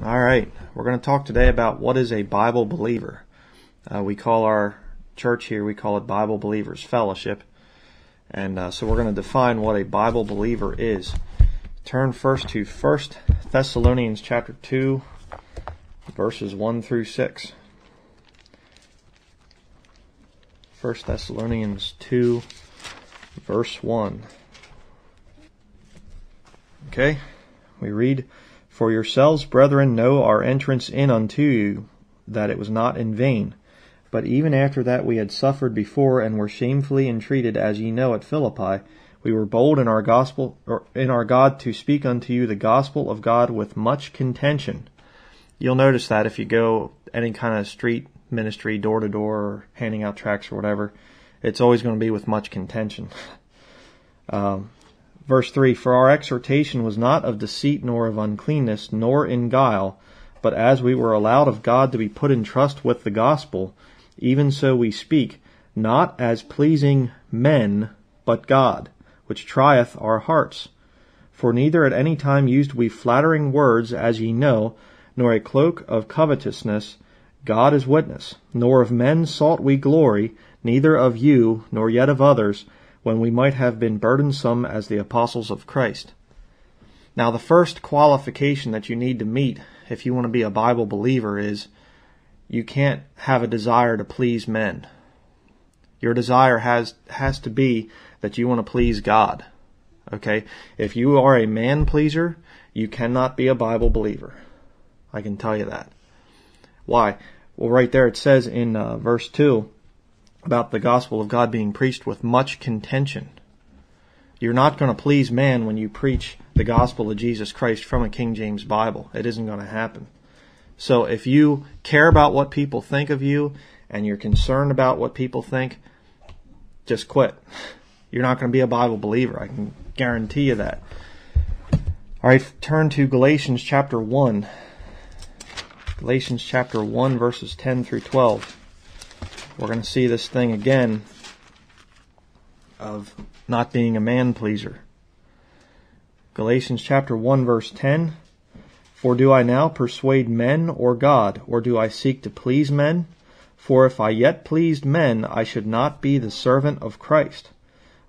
All right, we're going to talk today about what is a Bible believer. Uh, we call our church here, we call it Bible Believers Fellowship. And uh, so we're going to define what a Bible believer is. Turn first to 1 Thessalonians chapter 2, verses 1 through 6. 1 Thessalonians 2, verse 1. Okay, we read, For yourselves, brethren, know our entrance in unto you, that it was not in vain. But even after that we had suffered before and were shamefully entreated, as ye know at Philippi, we were bold in our gospel, or in our God to speak unto you the gospel of God with much contention. You'll notice that if you go any kind of street ministry, door to door, or handing out tracts or whatever, it's always going to be with much contention. Um, verse 3 For our exhortation was not of deceit, nor of uncleanness, nor in guile, but as we were allowed of God to be put in trust with the gospel, even so we speak, not as pleasing men, but God, which trieth our hearts. For neither at any time used we flattering words, as ye know, nor a cloak of covetousness, God is witness, nor of men sought we glory, neither of you, nor yet of others, when we might have been burdensome as the apostles of Christ. Now, the first qualification that you need to meet if you want to be a Bible believer is you can't have a desire to please men. Your desire has has to be that you want to please God. Okay? If you are a man pleaser, you cannot be a Bible believer. I can tell you that. Why? Well, right there it says in uh, verse 2 about the gospel of God being preached with much contention. You're not going to please man when you preach the gospel of Jesus Christ from a King James Bible. It isn't going to happen. So if you care about what people think of you and you're concerned about what people think, just quit. You're not going to be a Bible believer. I can guarantee you that. All right, turn to Galatians chapter 1. Galatians chapter 1, verses 10 through 12. We're going to see this thing again of not being a man pleaser. Galatians chapter 1, verse 10. For do I now persuade men or God, or do I seek to please men? For if I yet pleased men, I should not be the servant of Christ.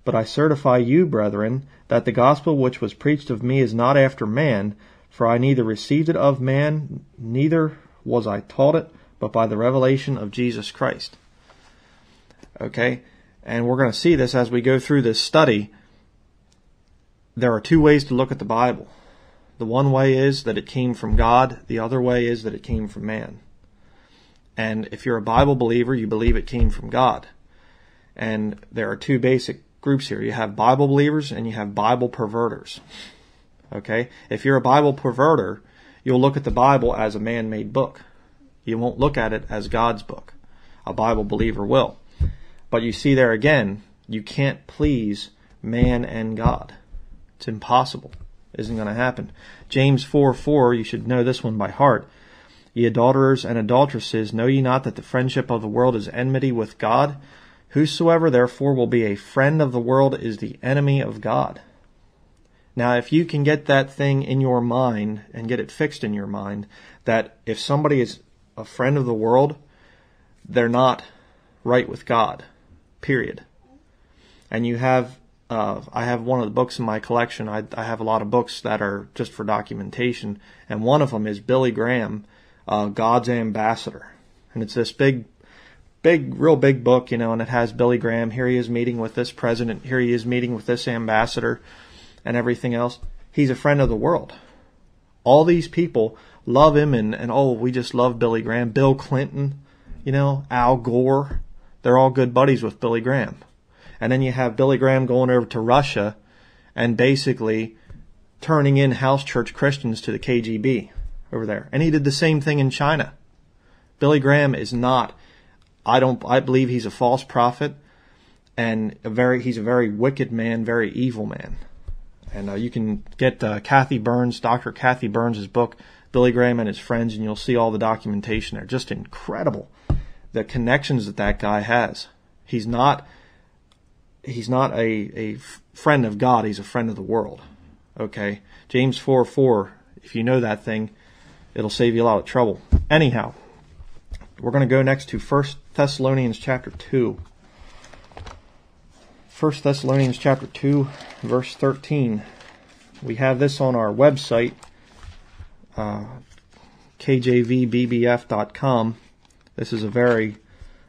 But I certify you, brethren, that the gospel which was preached of me is not after man, for I neither received it of man, neither was I taught it, but by the revelation of Jesus Christ. Okay? And we're going to see this as we go through this study. There are two ways to look at the Bible. The one way is that it came from God, the other way is that it came from man. And if you're a Bible believer, you believe it came from God. And there are two basic groups here. You have Bible believers and you have Bible perverters. Okay? If you're a Bible perverter, you'll look at the Bible as a man made book. You won't look at it as God's book. A Bible believer will. But you see there again, you can't please man and God. It's impossible isn't going to happen. James 4 4, you should know this one by heart. Ye adulterers and adulteresses, know ye not that the friendship of the world is enmity with God? Whosoever therefore will be a friend of the world is the enemy of God. Now, if you can get that thing in your mind and get it fixed in your mind, that if somebody is a friend of the world, they're not right with God, period. And you have uh, I have one of the books in my collection. I, I, have a lot of books that are just for documentation, and one of them is Billy Graham, uh, God's Ambassador, and it's this big, big, real big book, you know, and it has Billy Graham. Here he is meeting with this president. Here he is meeting with this ambassador, and everything else. He's a friend of the world. All these people love him, and and oh, we just love Billy Graham. Bill Clinton, you know, Al Gore. They're all good buddies with Billy Graham and then you have Billy Graham going over to Russia and basically turning in house church Christians to the KGB over there. And he did the same thing in China. Billy Graham is not, I don't, I believe he's a false prophet and a very, he's a very wicked man, very evil man. And uh, you can get uh, Cathy Burns, Dr. Cathy Burns' book, Billy Graham and His Friends, and you'll see all the documentation there. Just incredible. The connections that that guy has. He's not he's not a, a friend of God, he's a friend of the world. Okay? James 4 4, if you know that thing, it'll save you a lot of trouble. Anyhow, we're going to go next to 1 Thessalonians chapter 2. 1 Thessalonians chapter 2, verse 13. We have this on our website, uh, kjvbbf.com. This is a very,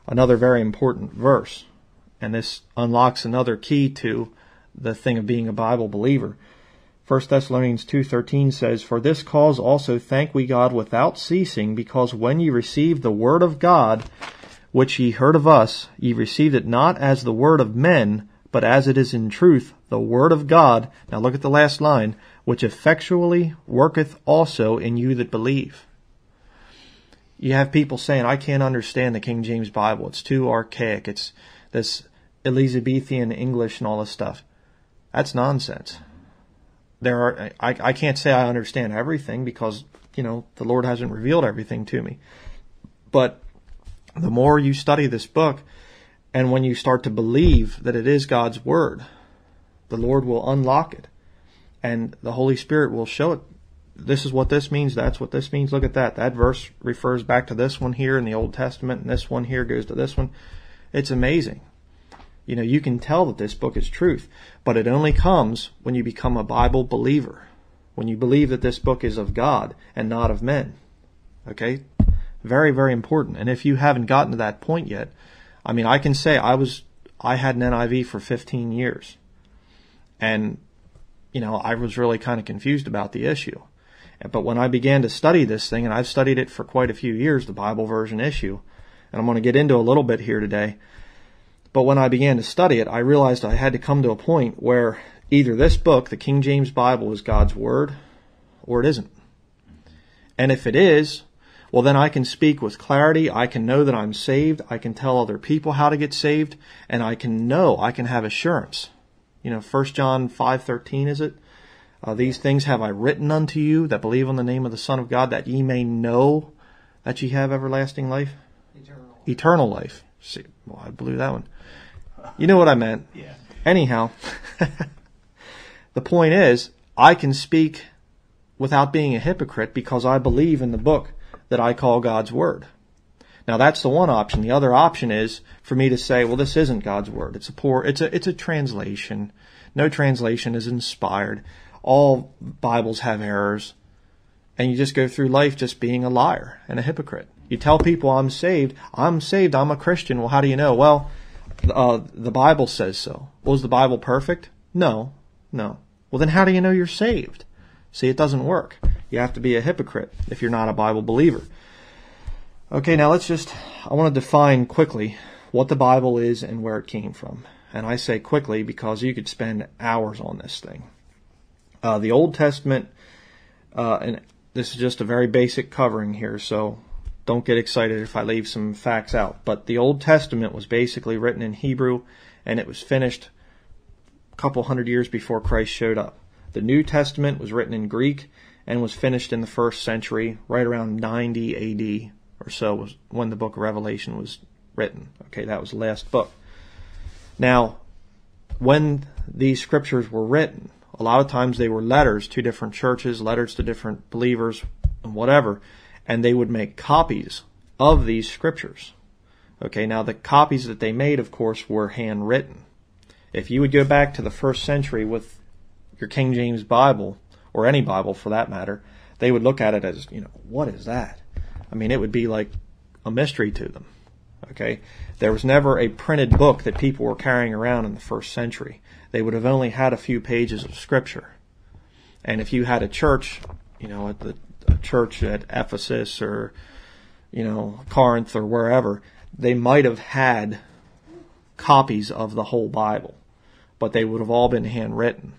another very important verse. And this unlocks another key to the thing of being a Bible believer. 1 Thessalonians 2:13 says, "For this cause also thank we God without ceasing, because when ye received the word of God, which ye heard of us, ye received it not as the word of men, but as it is in truth the word of God." Now look at the last line, "which effectually worketh also in you that believe." You have people saying, "I can't understand the King James Bible. It's too archaic. It's this Elizabethan English and all this stuff." That's nonsense there are I, I can't say I understand everything because you know the Lord hasn't revealed everything to me. But the more you study this book, and when you start to believe that it is God's word, the Lord will unlock it, and the Holy Spirit will show it. This is what this means. That's what this means. Look at that. That verse refers back to this one here in the Old Testament, and this one here goes to this one. It's amazing. You know, you can tell that this book is truth, but it only comes when you become a Bible believer, when you believe that this book is of God and not of men. Okay? Very, very important. And if you haven't gotten to that point yet, I mean, I can say I was, I had an NIV for 15 years. And, you know, I was really kind of confused about the issue. But when I began to study this thing, and I've studied it for quite a few years, the Bible version issue, and I'm going to get into a little bit here today, but when I began to study it, I realized I had to come to a point where either this book, the King James Bible, is God's Word, or it isn't. And if it is, well, then I can speak with clarity. I can know that I'm saved. I can tell other people how to get saved, and I can know, I can have assurance. You know, 1 John 5:13 is it? Uh, these things have I written unto you that believe on the name of the Son of God, that ye may know that ye have everlasting life, eternal, eternal life. See, well, I blew that one. You know what I meant. Yeah. Anyhow, the point is, I can speak without being a hypocrite because I believe in the book that I call God's Word. Now that's the one option. The other option is for me to say, well, this isn't God's Word. It's a poor, it's a, it's a translation. No translation is inspired. All Bibles have errors. And you just go through life just being a liar and a hypocrite. You tell people I'm saved. I'm saved. I'm a Christian. Well, how do you know? Well, uh, the Bible says so. Was the Bible perfect? No, no. Well, then how do you know you're saved? See, it doesn't work. You have to be a hypocrite if you're not a Bible believer. Okay, now let's just, I want to define quickly what the Bible is and where it came from. And I say quickly because you could spend hours on this thing. Uh, the Old Testament, uh, and this is just a very basic covering here, so don't get excited if I leave some facts out. But the Old Testament was basically written in Hebrew and it was finished a couple hundred years before Christ showed up. The New Testament was written in Greek and was finished in the first century, right around 90 AD or so was when the book of Revelation was written. Okay, that was the last book. Now, when these scriptures were written, a lot of times they were letters to different churches, letters to different believers, and whatever and they would make copies of these scriptures. Okay, now the copies that they made, of course, were handwritten. If you would go back to the first century with your King James Bible, or any Bible for that matter, they would look at it as, you know, what is that? I mean, it would be like a mystery to them. Okay? There was never a printed book that people were carrying around in the first century. They would have only had a few pages of scripture. And if you had a church, you know, at the church at Ephesus or, you know, Corinth or wherever, they might have had copies of the whole Bible, but they would have all been handwritten.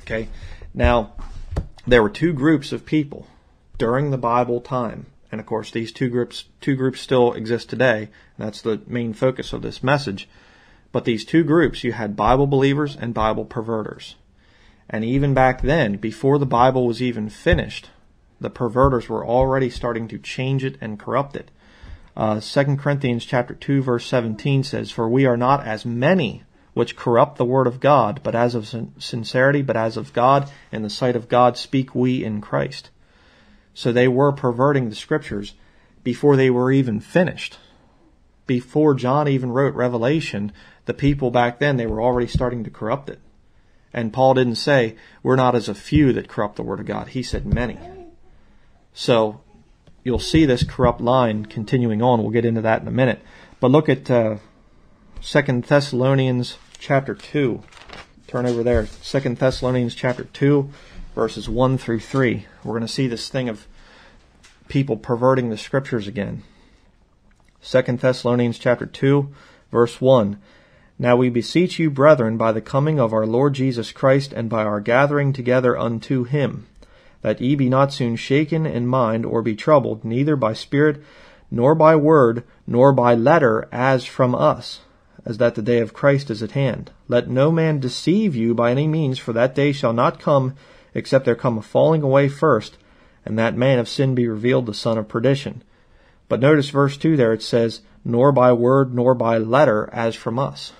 Okay? Now, there were two groups of people during the Bible time. And of course, these two groups, two groups still exist today. And that's the main focus of this message. But these two groups, you had Bible believers and Bible perverters. And even back then, before the Bible was even finished, the perverters were already starting to change it and corrupt it. Uh, 2 Corinthians chapter 2 verse 17 says, For we are not as many which corrupt the word of God, but as of sincerity, but as of God, in the sight of God speak we in Christ. So they were perverting the scriptures before they were even finished. Before John even wrote Revelation, the people back then, they were already starting to corrupt it. And Paul didn't say, we're not as a few that corrupt the word of God. He said many. So you'll see this corrupt line continuing on. We'll get into that in a minute. But look at uh, 2 Thessalonians chapter 2. Turn over there. 2 Thessalonians chapter 2, verses 1 through 3. We're going to see this thing of people perverting the scriptures again. 2 Thessalonians chapter 2, verse 1. Now we beseech you, brethren, by the coming of our Lord Jesus Christ, and by our gathering together unto him, that ye be not soon shaken in mind, or be troubled, neither by spirit, nor by word, nor by letter, as from us, as that the day of Christ is at hand. Let no man deceive you by any means, for that day shall not come, except there come a falling away first, and that man of sin be revealed, the son of perdition. But notice verse 2 there, it says, nor by word, nor by letter, as from us.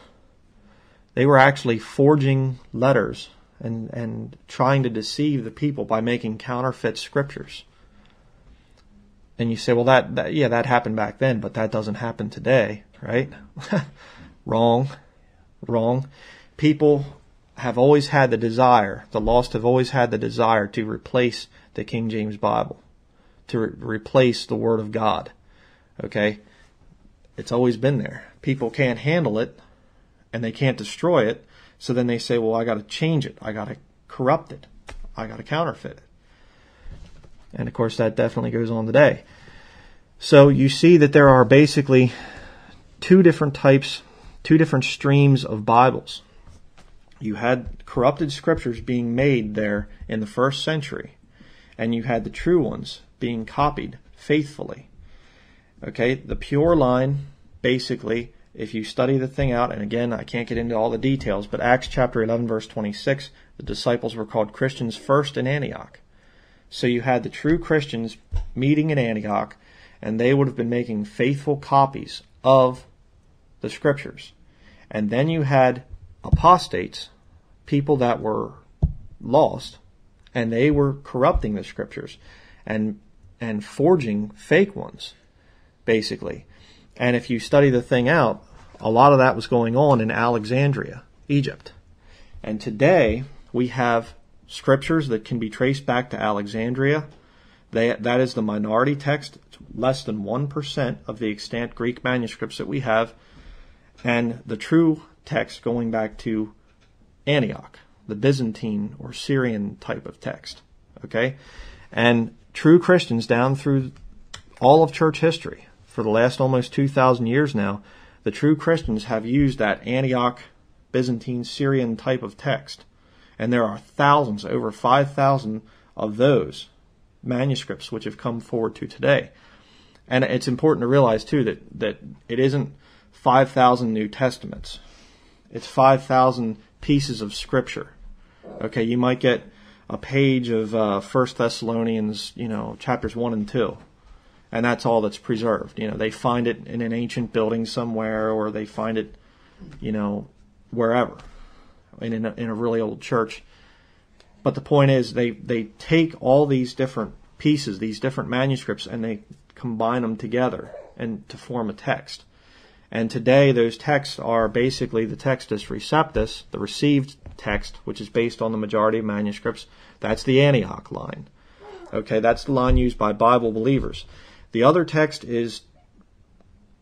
They were actually forging letters and, and trying to deceive the people by making counterfeit scriptures. And you say, well, that, that, yeah, that happened back then, but that doesn't happen today, right? Wrong. Wrong. People have always had the desire, the lost have always had the desire to replace the King James Bible, to re- replace the Word of God. Okay? It's always been there. People can't handle it and they can't destroy it, so then they say, well, I gotta change it. I gotta corrupt it. I gotta counterfeit it. And of course, that definitely goes on today. So you see that there are basically two different types, two different streams of Bibles. You had corrupted scriptures being made there in the first century, and you had the true ones being copied faithfully. Okay, the pure line, basically, if you study the thing out, and again, I can't get into all the details, but Acts chapter 11, verse 26, the disciples were called Christians first in Antioch. So you had the true Christians meeting in Antioch, and they would have been making faithful copies of the scriptures. And then you had apostates, people that were lost, and they were corrupting the scriptures and and forging fake ones, basically. And if you study the thing out, a lot of that was going on in Alexandria, Egypt. And today we have scriptures that can be traced back to Alexandria. They, that is the minority text. It's less than 1% of the extant Greek manuscripts that we have. And the true text going back to Antioch, the Byzantine or Syrian type of text. Okay? And true Christians down through all of church history for the last almost 2,000 years now, the true Christians have used that Antioch, Byzantine, Syrian type of text and there are thousands, over 5,000 of those manuscripts which have come forward to today. And it's important to realize too that, that it isn't 5,000 New Testaments. It's 5,000 pieces of scripture. Okay, you might get a page of uh, First Thessalonians, you know, chapters one and two, and that's all that's preserved. You know, they find it in an ancient building somewhere, or they find it, you know, wherever in a, in a really old church. But the point is, they, they take all these different pieces, these different manuscripts, and they combine them together and to form a text. And today, those texts are basically the Textus Receptus, the received text, which is based on the majority of manuscripts. That's the Antioch line. Okay, that's the line used by Bible believers. The other text is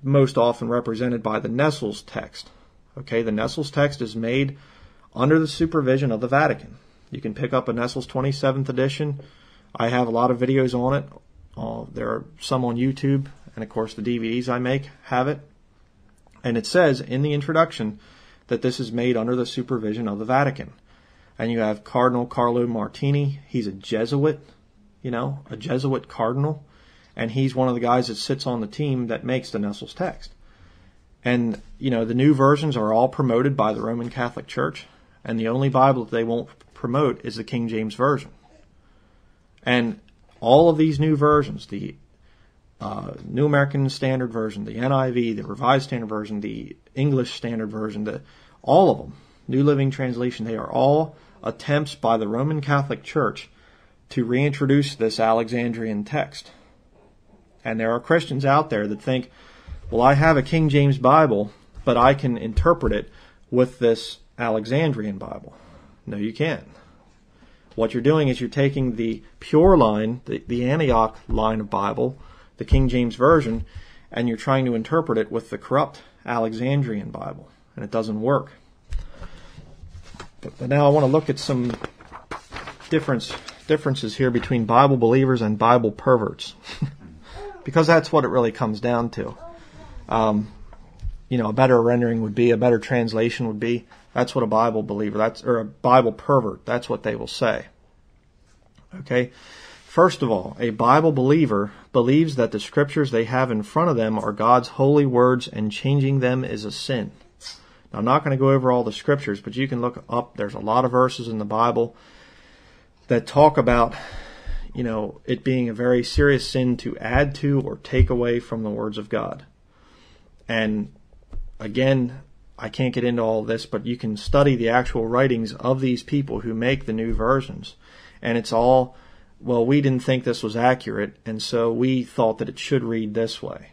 most often represented by the Nestle's text. Okay, the Nestle's text is made under the supervision of the Vatican. You can pick up a Nestle's 27th edition. I have a lot of videos on it. Uh, there are some on YouTube, and of course the DVDs I make have it. And it says in the introduction that this is made under the supervision of the Vatican. And you have Cardinal Carlo Martini. He's a Jesuit, you know, a Jesuit cardinal. And he's one of the guys that sits on the team that makes the Nestle's text. And, you know, the new versions are all promoted by the Roman Catholic Church and the only Bible that they won't promote is the King James Version. And all of these new versions, the uh, New American Standard Version, the NIV, the Revised Standard Version, the English Standard Version, the, all of them, New Living Translation, they are all attempts by the Roman Catholic Church to reintroduce this Alexandrian text. And there are Christians out there that think, well, I have a King James Bible, but I can interpret it with this Alexandrian Bible. No, you can't. What you're doing is you're taking the pure line, the, the Antioch line of Bible, the King James Version, and you're trying to interpret it with the corrupt Alexandrian Bible, and it doesn't work. But, but now I want to look at some difference, differences here between Bible believers and Bible perverts, because that's what it really comes down to. Um, you know, a better rendering would be, a better translation would be, that's what a Bible believer, that's, or a Bible pervert, that's what they will say. Okay? First of all, a Bible believer believes that the scriptures they have in front of them are God's holy words and changing them is a sin. Now, I'm not going to go over all the scriptures, but you can look up. There's a lot of verses in the Bible that talk about, you know, it being a very serious sin to add to or take away from the words of God. And again, I can't get into all this, but you can study the actual writings of these people who make the new versions. And it's all well, we didn't think this was accurate, and so we thought that it should read this way.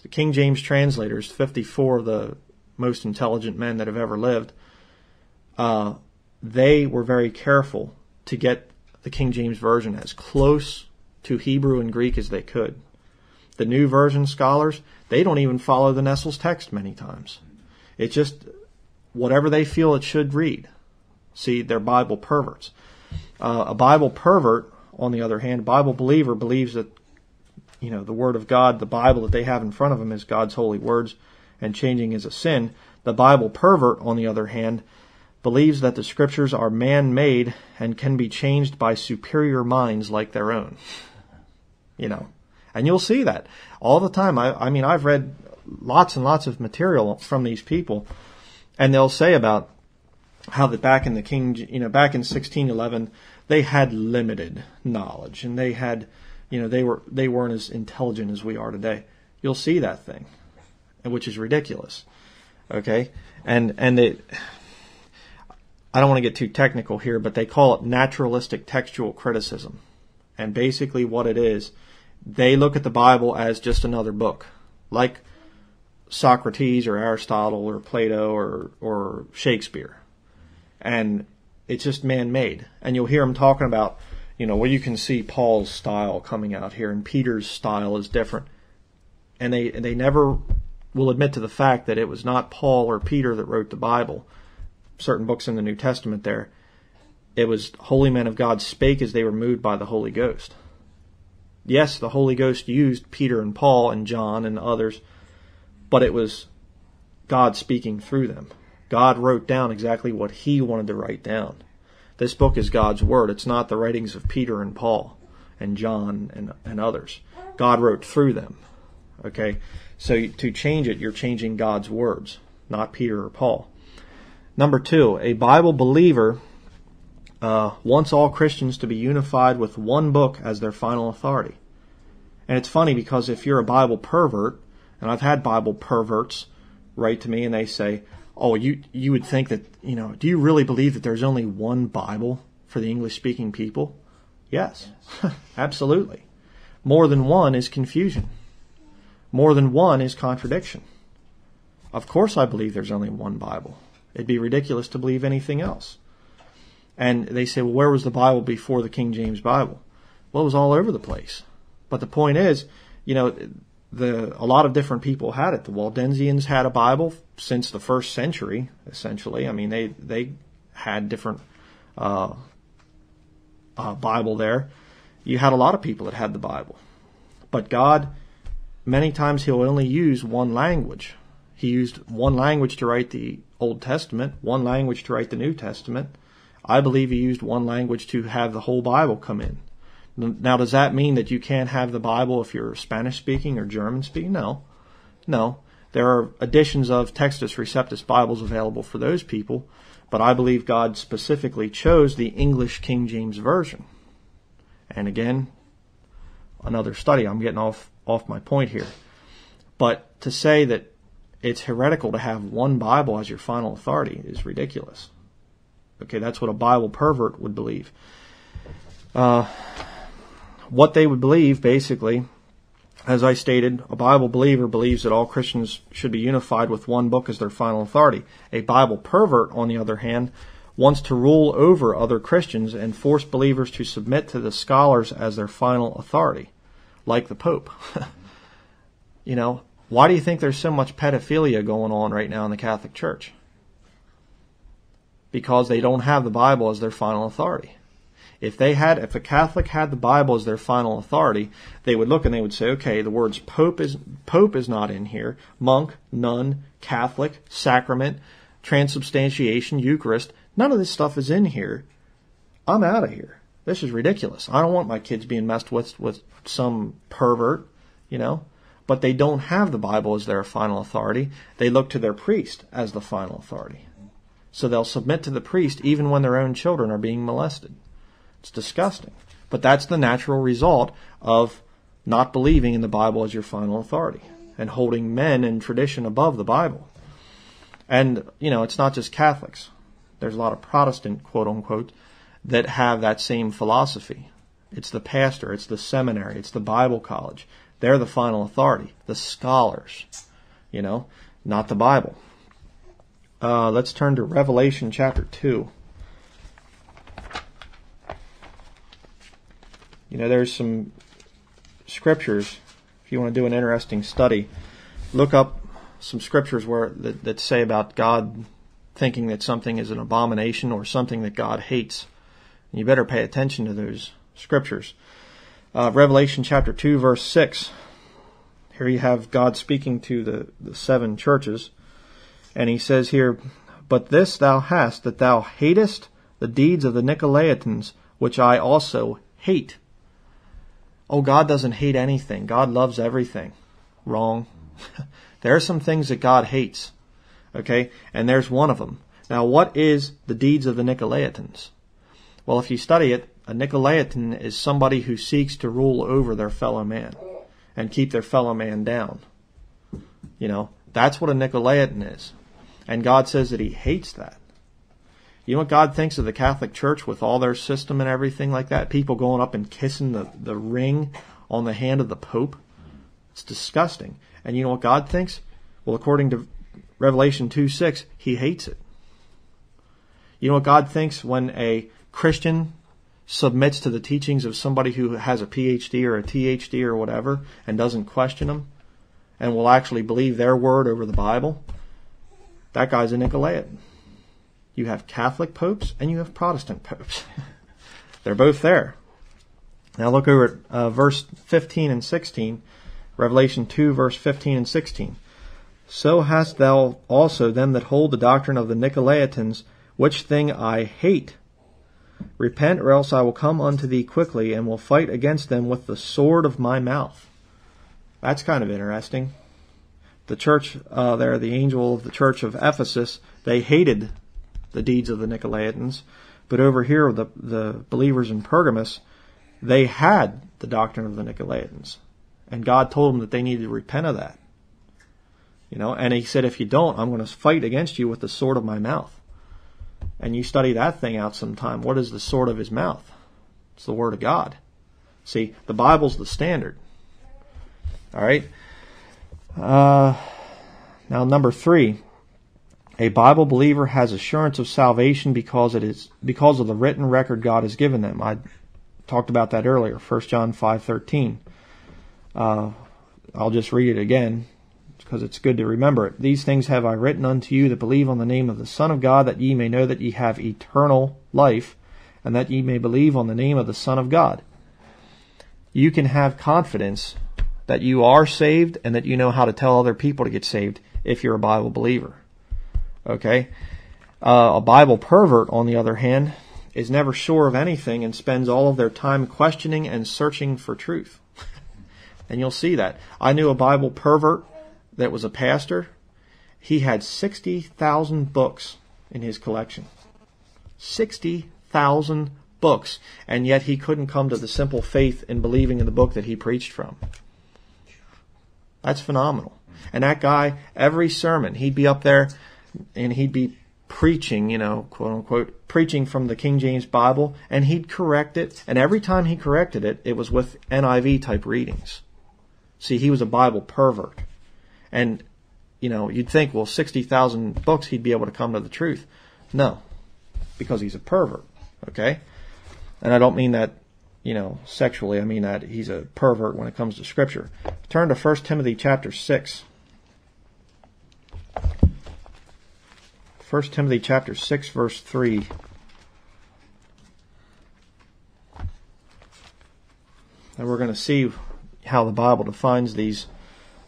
The King James translators, 54 of the most intelligent men that have ever lived, uh, they were very careful to get the King James Version as close to Hebrew and Greek as they could. The New Version scholars, they don't even follow the Nestle's text many times. It's just whatever they feel it should read. See, they're Bible perverts. Uh, a Bible pervert on the other hand, a Bible believer believes that, you know, the Word of God, the Bible that they have in front of them is God's holy words and changing is a sin. The Bible pervert, on the other hand, believes that the Scriptures are man made and can be changed by superior minds like their own. You know, and you'll see that all the time. I, I mean, I've read lots and lots of material from these people, and they'll say about how that back in the King, you know, back in 1611, they had limited knowledge and they had, you know, they were they weren't as intelligent as we are today. You'll see that thing, which is ridiculous. Okay, and and it. I don't want to get too technical here, but they call it naturalistic textual criticism. And basically, what it is, they look at the Bible as just another book, like Socrates or Aristotle or Plato or or Shakespeare. And it's just man-made. And you'll hear them talking about, you know, well, you can see Paul's style coming out here, and Peter's style is different. And they they never will admit to the fact that it was not Paul or Peter that wrote the Bible. Certain books in the New Testament there, it was holy men of God spake as they were moved by the Holy Ghost. Yes, the Holy Ghost used Peter and Paul and John and others, but it was God speaking through them. God wrote down exactly what he wanted to write down. This book is God's word. It's not the writings of Peter and Paul and John and, and others. God wrote through them. Okay? So to change it, you're changing God's words, not Peter or Paul. Number two, a Bible believer uh, wants all Christians to be unified with one book as their final authority. And it's funny because if you're a Bible pervert, and I've had Bible perverts write to me and they say, oh, you you would think that you know, do you really believe that there's only one Bible for the English speaking people? Yes, yes. absolutely. More than one is confusion. More than one is contradiction. Of course, I believe there's only one Bible. It'd be ridiculous to believe anything else. And they say, well, where was the Bible before the King James Bible? Well, it was all over the place. But the point is, you know, the a lot of different people had it. The Waldensians had a Bible since the first century, essentially. I mean, they they had different uh, uh, Bible there. You had a lot of people that had the Bible, but God, many times He'll only use one language. He used one language to write the Old Testament, one language to write the New Testament. I believe He used one language to have the whole Bible come in. Now, does that mean that you can't have the Bible if you're Spanish speaking or German speaking? No. No. There are editions of Textus Receptus Bibles available for those people, but I believe God specifically chose the English King James Version. And again, another study. I'm getting off, off my point here. But to say that it's heretical to have one Bible as your final authority is ridiculous. Okay, that's what a Bible pervert would believe. Uh, what they would believe, basically, as I stated, a Bible believer believes that all Christians should be unified with one book as their final authority. A Bible pervert, on the other hand, wants to rule over other Christians and force believers to submit to the scholars as their final authority, like the Pope. you know, why do you think there's so much pedophilia going on right now in the Catholic Church? Because they don't have the Bible as their final authority. If they had, if a Catholic had the Bible as their final authority, they would look and they would say, okay, the words Pope is Pope is not in here, monk, nun, Catholic, sacrament, transubstantiation, Eucharist. None of this stuff is in here. I'm out of here. This is ridiculous. I don't want my kids being messed with with some pervert, you know. But they don't have the Bible as their final authority. They look to their priest as the final authority. So they'll submit to the priest even when their own children are being molested. It's disgusting. But that's the natural result of not believing in the Bible as your final authority and holding men and tradition above the Bible. And, you know, it's not just Catholics. There's a lot of Protestant, quote unquote, that have that same philosophy. It's the pastor, it's the seminary, it's the Bible college. They're the final authority, the scholars, you know, not the Bible. Uh, let's turn to Revelation chapter 2. You know, there's some scriptures. If you want to do an interesting study, look up some scriptures where that, that say about God thinking that something is an abomination or something that God hates. And you better pay attention to those scriptures. Uh, Revelation chapter 2, verse 6. Here you have God speaking to the, the seven churches. And he says here, But this thou hast, that thou hatest the deeds of the Nicolaitans, which I also hate. Oh, God doesn't hate anything. God loves everything. Wrong. there are some things that God hates. Okay? And there's one of them. Now, what is the deeds of the Nicolaitans? Well, if you study it, a Nicolaitan is somebody who seeks to rule over their fellow man and keep their fellow man down. You know, that's what a Nicolaitan is. And God says that He hates that. You know what God thinks of the Catholic Church with all their system and everything like that? People going up and kissing the, the ring on the hand of the Pope? It's disgusting. And you know what God thinks? Well, according to Revelation 2 6, He hates it. You know what God thinks when a Christian submits to the teachings of somebody who has a PhD or a THD or whatever and doesn't question them and will actually believe their word over the Bible? That guy's a Nicolaitan. You have Catholic popes and you have Protestant popes. They're both there. Now look over at uh, verse 15 and 16, Revelation 2, verse 15 and 16. So hast thou also them that hold the doctrine of the Nicolaitans, which thing I hate. Repent, or else I will come unto thee quickly, and will fight against them with the sword of my mouth. That's kind of interesting. The church uh, there, the angel of the church of Ephesus, they hated the deeds of the Nicolaitans. But over here, the, the believers in Pergamos, they had the doctrine of the Nicolaitans. And God told them that they needed to repent of that. You know, and he said, if you don't, I'm going to fight against you with the sword of my mouth. And you study that thing out sometime. What is the sword of his mouth? It's the word of God. See, the Bible's the standard. All right. Uh, now, number three, a Bible believer has assurance of salvation because it is because of the written record God has given them. I talked about that earlier, 1 John 5:13. Uh, I'll just read it again because it's good to remember it. These things have I written unto you that believe on the name of the Son of God, that ye may know that ye have eternal life, and that ye may believe on the name of the Son of God. You can have confidence that you are saved and that you know how to tell other people to get saved if you're a Bible believer. Okay? Uh, a Bible pervert, on the other hand, is never sure of anything and spends all of their time questioning and searching for truth. and you'll see that. I knew a Bible pervert that was a pastor. He had 60,000 books in his collection. 60,000 books. And yet he couldn't come to the simple faith in believing in the book that he preached from. That's phenomenal. And that guy, every sermon, he'd be up there and he'd be preaching, you know, quote unquote, preaching from the King James Bible, and he'd correct it, and every time he corrected it, it was with NIV type readings. See, he was a Bible pervert. And, you know, you'd think, well, 60,000 books, he'd be able to come to the truth. No, because he's a pervert, okay? And I don't mean that, you know, sexually, I mean that he's a pervert when it comes to Scripture. Turn to 1 Timothy chapter 6. 1 Timothy chapter 6 verse 3. And we're going to see how the Bible defines these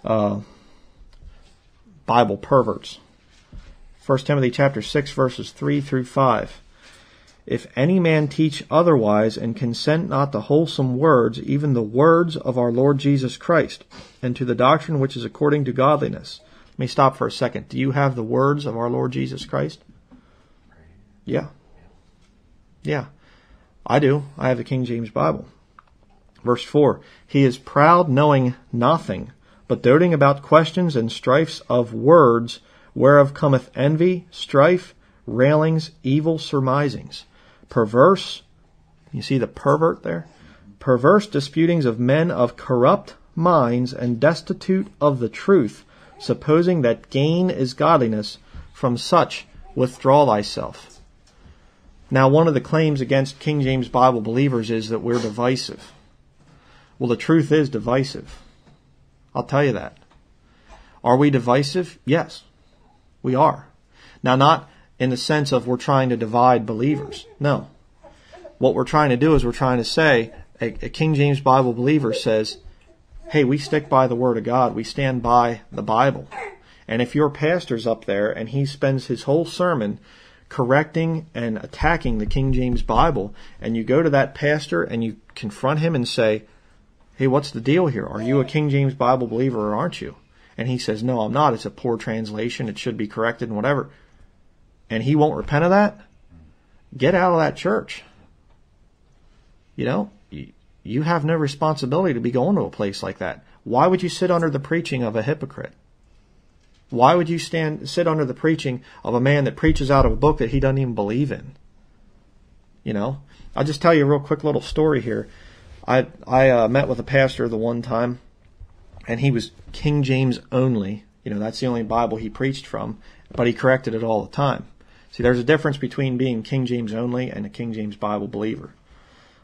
uh, Bible perverts. 1 Timothy chapter 6 verses 3 through 5. If any man teach otherwise and consent not to wholesome words, even the words of our Lord Jesus Christ, and to the doctrine which is according to godliness. Let me stop for a second. Do you have the words of our Lord Jesus Christ? Yeah. Yeah. I do. I have the King James Bible. Verse 4 He is proud, knowing nothing, but doting about questions and strifes of words, whereof cometh envy, strife, railings, evil surmisings, perverse. You see the pervert there? Perverse disputings of men of corrupt minds and destitute of the truth, supposing that gain is godliness. From such withdraw thyself. Now, one of the claims against King James Bible believers is that we're divisive. Well, the truth is divisive. I'll tell you that. Are we divisive? Yes, we are. Now, not in the sense of we're trying to divide believers. No. What we're trying to do is we're trying to say, a, a, King James Bible believer says, hey, we stick by the Word of God. We stand by the Bible. And if your pastor's up there and he spends his whole sermon correcting and attacking the King James Bible, and you go to that pastor and you confront him and say, hey, what's the deal here? Are you a King James Bible believer or aren't you? And he says, no, I'm not. It's a poor translation. It should be corrected and whatever. And he won't repent of that. Get out of that church. You know, you have no responsibility to be going to a place like that. Why would you sit under the preaching of a hypocrite? Why would you stand sit under the preaching of a man that preaches out of a book that he doesn't even believe in? You know, I'll just tell you a real quick little story here. I I uh, met with a pastor the one time, and he was King James only. You know, that's the only Bible he preached from, but he corrected it all the time. See, there's a difference between being King James only and a King James Bible believer.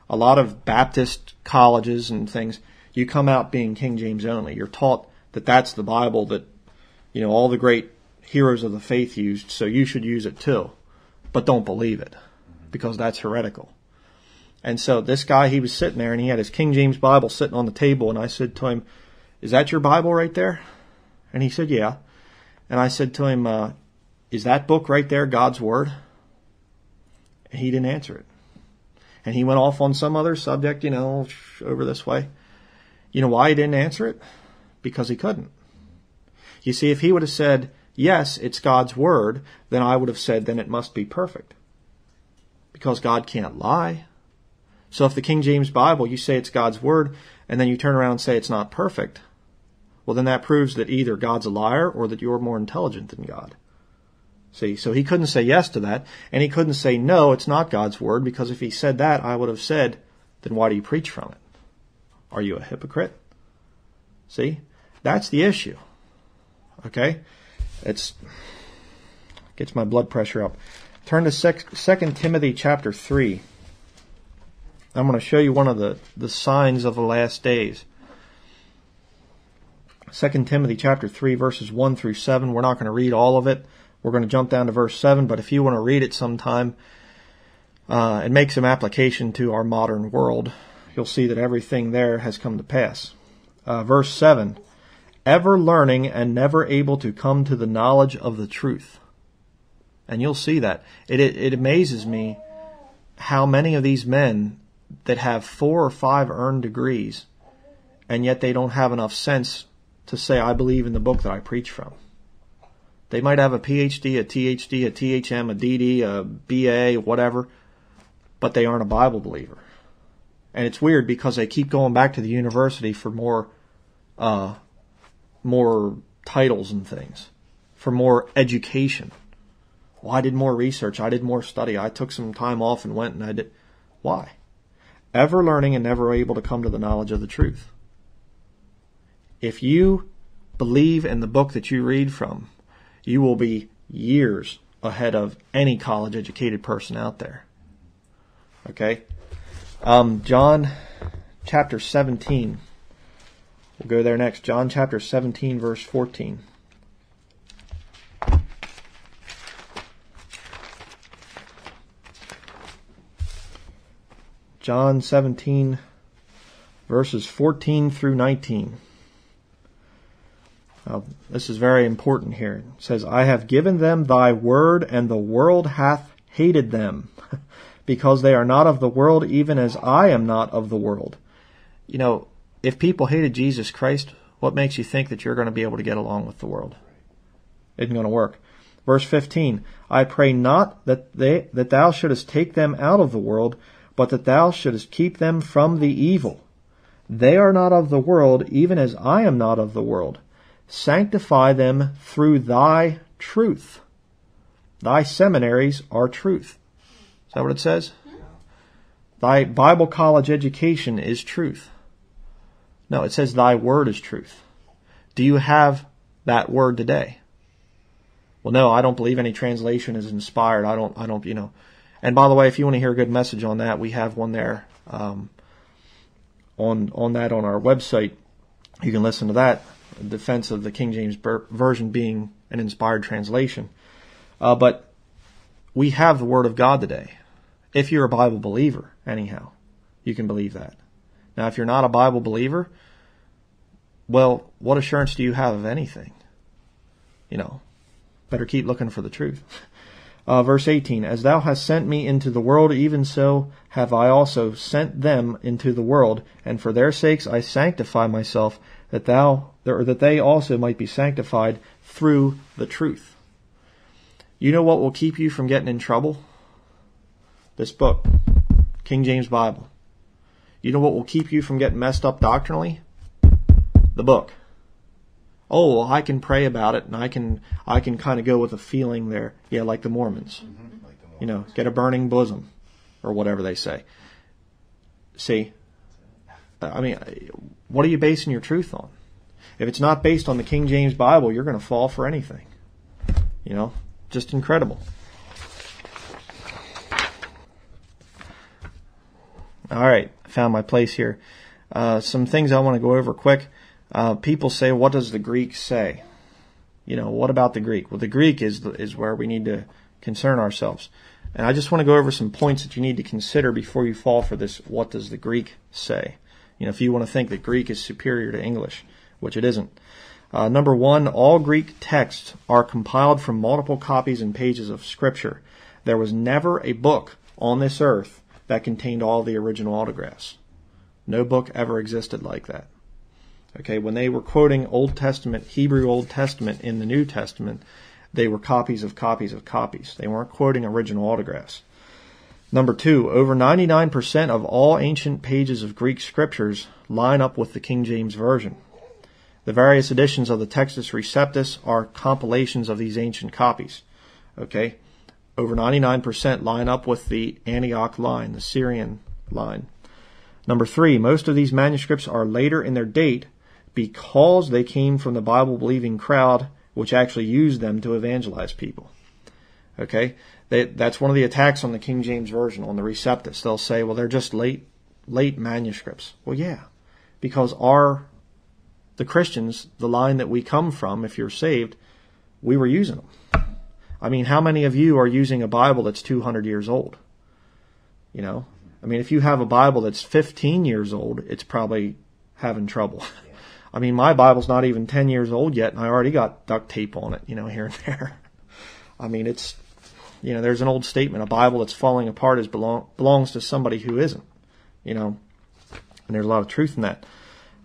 A lot of Baptist colleges and things, you come out being King James only. You're taught that that's the Bible that, you know, all the great heroes of the faith used, so you should use it too. But don't believe it, because that's heretical. And so this guy, he was sitting there and he had his King James Bible sitting on the table and I said to him, is that your Bible right there? And he said, yeah. And I said to him, uh, is that book right there God's Word? And he didn't answer it. And he went off on some other subject, you know, over this way. You know why he didn't answer it? Because he couldn't. You see, if he would have said, yes, it's God's Word, then I would have said, then it must be perfect. Because God can't lie. So if the King James Bible, you say it's God's word, and then you turn around and say it's not perfect, well, then that proves that either God's a liar or that you're more intelligent than God. See, so he couldn't say yes to that, and he couldn't say no, it's not God's word, because if he said that, I would have said, then why do you preach from it? Are you a hypocrite? See, that's the issue. Okay, it's gets my blood pressure up. Turn to Second Timothy chapter three. I'm going to show you one of the, the signs of the last days. 2 Timothy chapter 3 verses 1 through 7. We're not going to read all of it. We're going to jump down to verse 7, but if you want to read it sometime uh, and make some application to our modern world, you'll see that everything there has come to pass. Uh, verse 7 Ever learning and never able to come to the knowledge of the truth. And you'll see that. It, it, it amazes me how many of these men that have four or five earned degrees, and yet they don't have enough sense to say, I believe in the book that I preach from. They might have a PhD, a THD, a THM, a DD, a BA, whatever, but they aren't a Bible believer. And it's weird because they keep going back to the university for more, uh, more titles and things, for more education. Well, I did more research. I did more study. I took some time off and went and I did. Why? Ever learning and never able to come to the knowledge of the truth. If you believe in the book that you read from, you will be years ahead of any college educated person out there. Okay? Um, John chapter 17. We'll go there next. John chapter 17, verse 14. John 17, verses 14 through 19. Now, this is very important here. It says, I have given them thy word, and the world hath hated them, because they are not of the world, even as I am not of the world. You know, if people hated Jesus Christ, what makes you think that you're going to be able to get along with the world? It isn't going to work. Verse 15, I pray not that they, that thou shouldest take them out of the world, but that thou shouldest keep them from the evil. They are not of the world, even as I am not of the world. Sanctify them through thy truth. Thy seminaries are truth. Is that what it says? Thy Bible college education is truth. No, it says thy word is truth. Do you have that word today? Well, no, I don't believe any translation is inspired. I don't, I don't, you know, and by the way, if you want to hear a good message on that, we have one there um, on on that on our website. You can listen to that. Defense of the King James version being an inspired translation, uh, but we have the Word of God today. If you're a Bible believer, anyhow, you can believe that. Now, if you're not a Bible believer, well, what assurance do you have of anything? You know, better keep looking for the truth. Uh, verse 18, As thou hast sent me into the world, even so have I also sent them into the world, and for their sakes I sanctify myself, that thou, or that they also might be sanctified through the truth. You know what will keep you from getting in trouble? This book, King James Bible. You know what will keep you from getting messed up doctrinally? The book oh, well, I can pray about it and I can I can kind of go with a feeling there. Yeah, like the Mormons. Mm-hmm. Like the Mormons. You know, get a burning bosom or whatever they say. See? I mean, what are you basing your truth on? If it's not based on the King James Bible, you're going to fall for anything. You know, just incredible. All right, I found my place here. Uh, some things I want to go over quick. Uh, people say, what does the Greek say? You know, what about the Greek? Well, the Greek is, is where we need to concern ourselves. And I just want to go over some points that you need to consider before you fall for this, what does the Greek say? You know, if you want to think that Greek is superior to English, which it isn't. Uh, number one, all Greek texts are compiled from multiple copies and pages of Scripture. There was never a book on this earth that contained all the original autographs. No book ever existed like that. Okay, when they were quoting Old Testament, Hebrew Old Testament in the New Testament, they were copies of copies of copies. They weren't quoting original autographs. Number two, over 99% of all ancient pages of Greek scriptures line up with the King James Version. The various editions of the Textus Receptus are compilations of these ancient copies. Okay? Over 99% line up with the Antioch line, the Syrian line. Number three, most of these manuscripts are later in their date because they came from the Bible believing crowd, which actually used them to evangelize people. Okay? They, that's one of the attacks on the King James Version, on the Receptus. They'll say, well, they're just late, late manuscripts. Well, yeah. Because our, the Christians, the line that we come from, if you're saved, we were using them. I mean, how many of you are using a Bible that's 200 years old? You know? I mean, if you have a Bible that's 15 years old, it's probably having trouble. I mean, my Bible's not even 10 years old yet, and I already got duct tape on it, you know, here and there. I mean, it's, you know, there's an old statement, a Bible that's falling apart is belong, belongs to somebody who isn't, you know, and there's a lot of truth in that.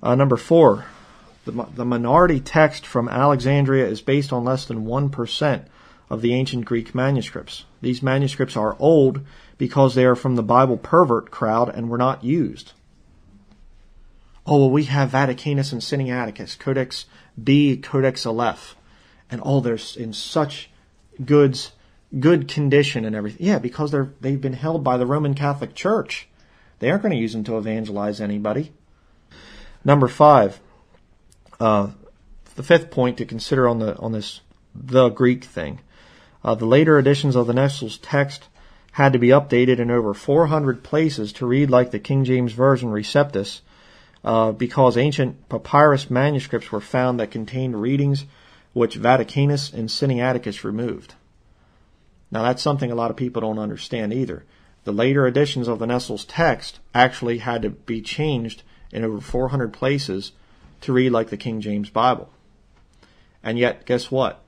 Uh, number four, the, the minority text from Alexandria is based on less than 1% of the ancient Greek manuscripts. These manuscripts are old because they are from the Bible pervert crowd and were not used oh, well, we have Vaticanus and Sinaiticus, Codex B, Codex Aleph, and all oh, there's in such goods good condition and everything. Yeah, because they're they've been held by the Roman Catholic Church. They aren't going to use them to evangelize anybody. Number five, uh, the fifth point to consider on the on this the Greek thing. Uh, the later editions of the Nestle's text had to be updated in over 400 places to read like the King James Version Receptus, uh, because ancient papyrus manuscripts were found that contained readings which Vaticanus and Sinaiticus removed. Now that's something a lot of people don't understand either. The later editions of the Nestle's text actually had to be changed in over 400 places to read like the King James Bible. And yet, guess what?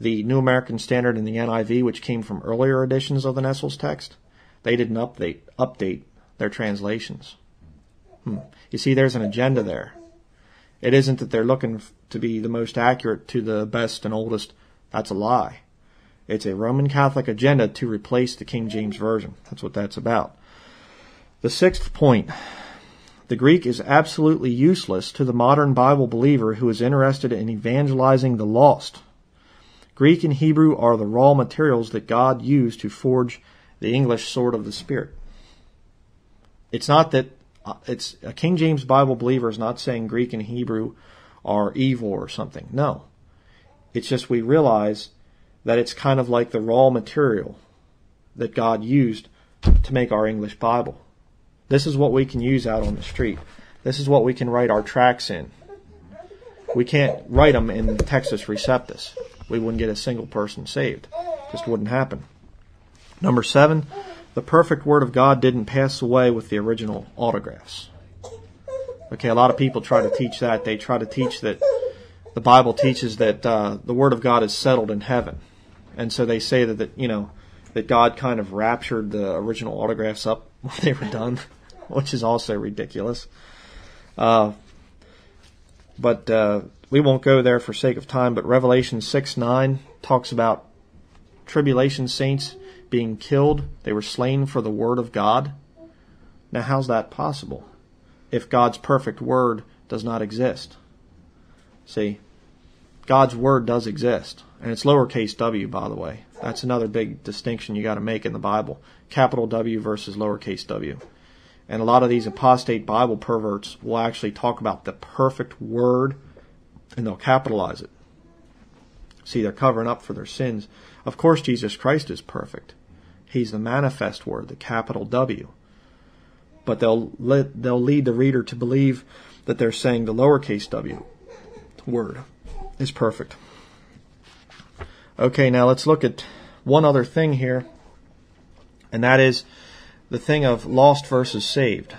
The New American Standard and the NIV, which came from earlier editions of the Nestle's text, they didn't update update their translations. Hmm. You see, there's an agenda there. It isn't that they're looking to be the most accurate to the best and oldest. That's a lie. It's a Roman Catholic agenda to replace the King James Version. That's what that's about. The sixth point the Greek is absolutely useless to the modern Bible believer who is interested in evangelizing the lost. Greek and Hebrew are the raw materials that God used to forge the English sword of the Spirit. It's not that Uh, it's a King James Bible believer is not saying Greek and Hebrew are evil or something. No. It's just we realize that it's kind of like the raw material that God used to make our English Bible. This is what we can use out on the street. This is what we can write our tracts in. We can't write them in Textus Receptus. We wouldn't get a single person saved. Just wouldn't happen. Number seven, the perfect Word of God didn't pass away with the original autographs. Okay, a lot of people try to teach that. They try to teach that the Bible teaches that uh, the Word of God is settled in heaven, and so they say that, that you know that God kind of raptured the original autographs up when they were done, which is also ridiculous. Uh, but uh, we won't go there for sake of time. But Revelation six nine talks about tribulation saints being killed. They were slain for the word of God. Now, how's that possible? If God's perfect word does not exist. See, God's word does exist, and it's lowercase w, by the way. That's another big distinction you got to make in the Bible: capital W versus lowercase w. And a lot of these apostate Bible perverts will actually talk about the perfect word, and they'll capitalize it. See, they're covering up for their sins. Of course, Jesus Christ is perfect. He's the manifest word, the capital W. But they'll let, they'll lead the reader to believe that they're saying the lowercase w word is perfect. Okay, now let's look at one other thing here, and that is the thing of lost versus saved.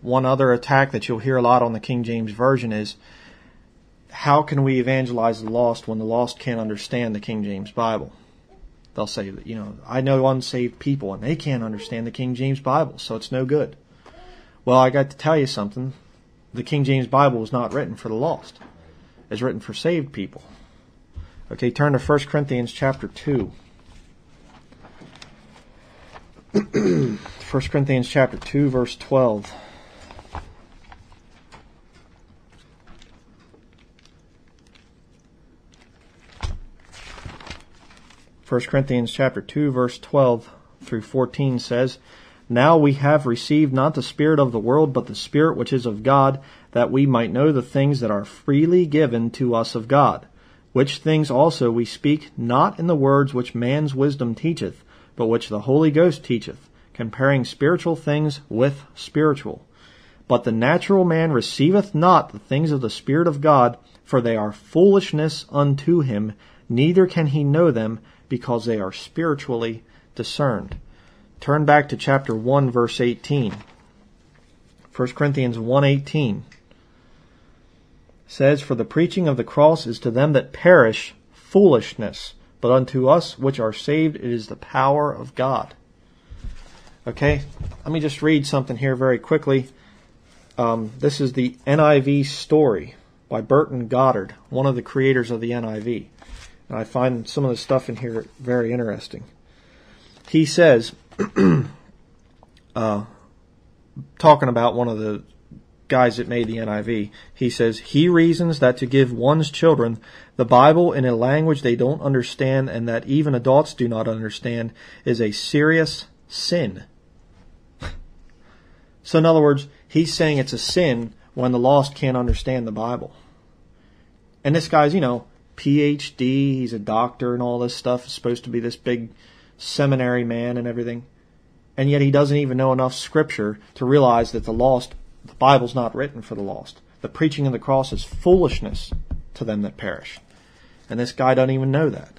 One other attack that you'll hear a lot on the King James Version is how can we evangelize the lost when the lost can't understand the King James Bible? They'll say that, you know, I know unsaved people and they can't understand the King James Bible, so it's no good. Well, I got to tell you something. The King James Bible was not written for the lost. It's written for saved people. Okay, turn to 1 Corinthians chapter 2. 1 Corinthians chapter 2 verse 12. 1 Corinthians chapter 2 verse 12 through 14 says, Now we have received not the spirit of the world, but the spirit which is of God, that we might know the things that are freely given to us of God. Which things also we speak not in the words which man's wisdom teacheth, but which the Holy Ghost teacheth, comparing spiritual things with spiritual. But the natural man receiveth not the things of the Spirit of God, for they are foolishness unto him, neither can he know them, because they are spiritually discerned. Turn back to chapter 1 verse 18. 1 Corinthians 1:18 says for the preaching of the cross is to them that perish foolishness but unto us which are saved it is the power of God. Okay, let me just read something here very quickly. Um, this is the NIV story by Burton Goddard, one of the creators of the NIV. I find some of the stuff in here very interesting. He says, uh, talking about one of the guys that made the NIV. He says, He reasons that to give one's children the Bible in a language they don't understand and that even adults do not understand is a serious sin. so, in other words, he's saying it's a sin when the lost can't understand the Bible. And this guy's, you know, PhD, he's a doctor and all this stuff, is supposed to be this big seminary man and everything. And yet he doesn't even know enough scripture to realize that the lost, the Bible's not written for the lost. The preaching of the cross is foolishness to them that perish. And this guy doesn't even know that.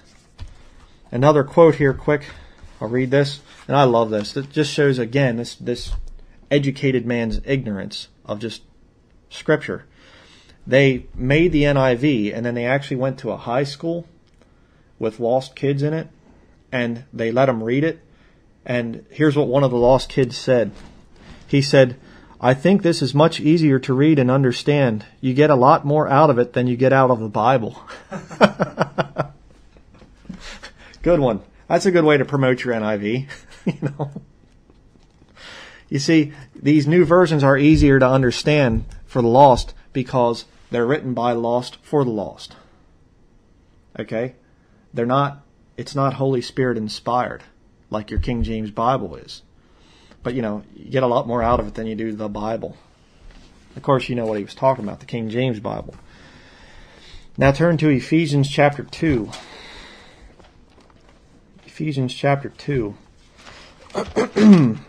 Another quote here, quick. I'll read this, and I love this. It just shows again this this educated man's ignorance of just scripture. They made the NIV, and then they actually went to a high school with lost kids in it, and they let them read it. And here's what one of the lost kids said. He said, I think this is much easier to read and understand. You get a lot more out of it than you get out of the Bible. good one. That's a good way to promote your NIV. you know. You see, these new versions are easier to understand for the lost because they're written by lost for the lost. Okay? They're not it's not Holy Spirit inspired like your King James Bible is. But you know, you get a lot more out of it than you do the Bible. Of course, you know what he was talking about, the King James Bible. Now turn to Ephesians chapter 2. Ephesians chapter 2.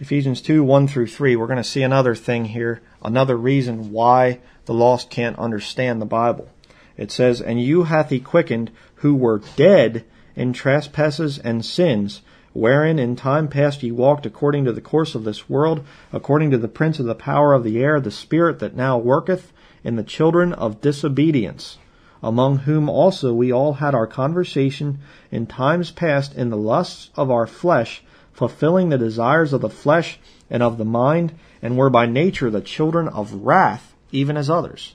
Ephesians 2 1 through 3. We're going to see another thing here, another reason why the lost can't understand the Bible. It says, And you hath he quickened who were dead in trespasses and sins, wherein in time past ye walked according to the course of this world, according to the prince of the power of the air, the spirit that now worketh in the children of disobedience among whom also we all had our conversation in times past in the lusts of our flesh, fulfilling the desires of the flesh and of the mind, and were by nature the children of wrath, even as others.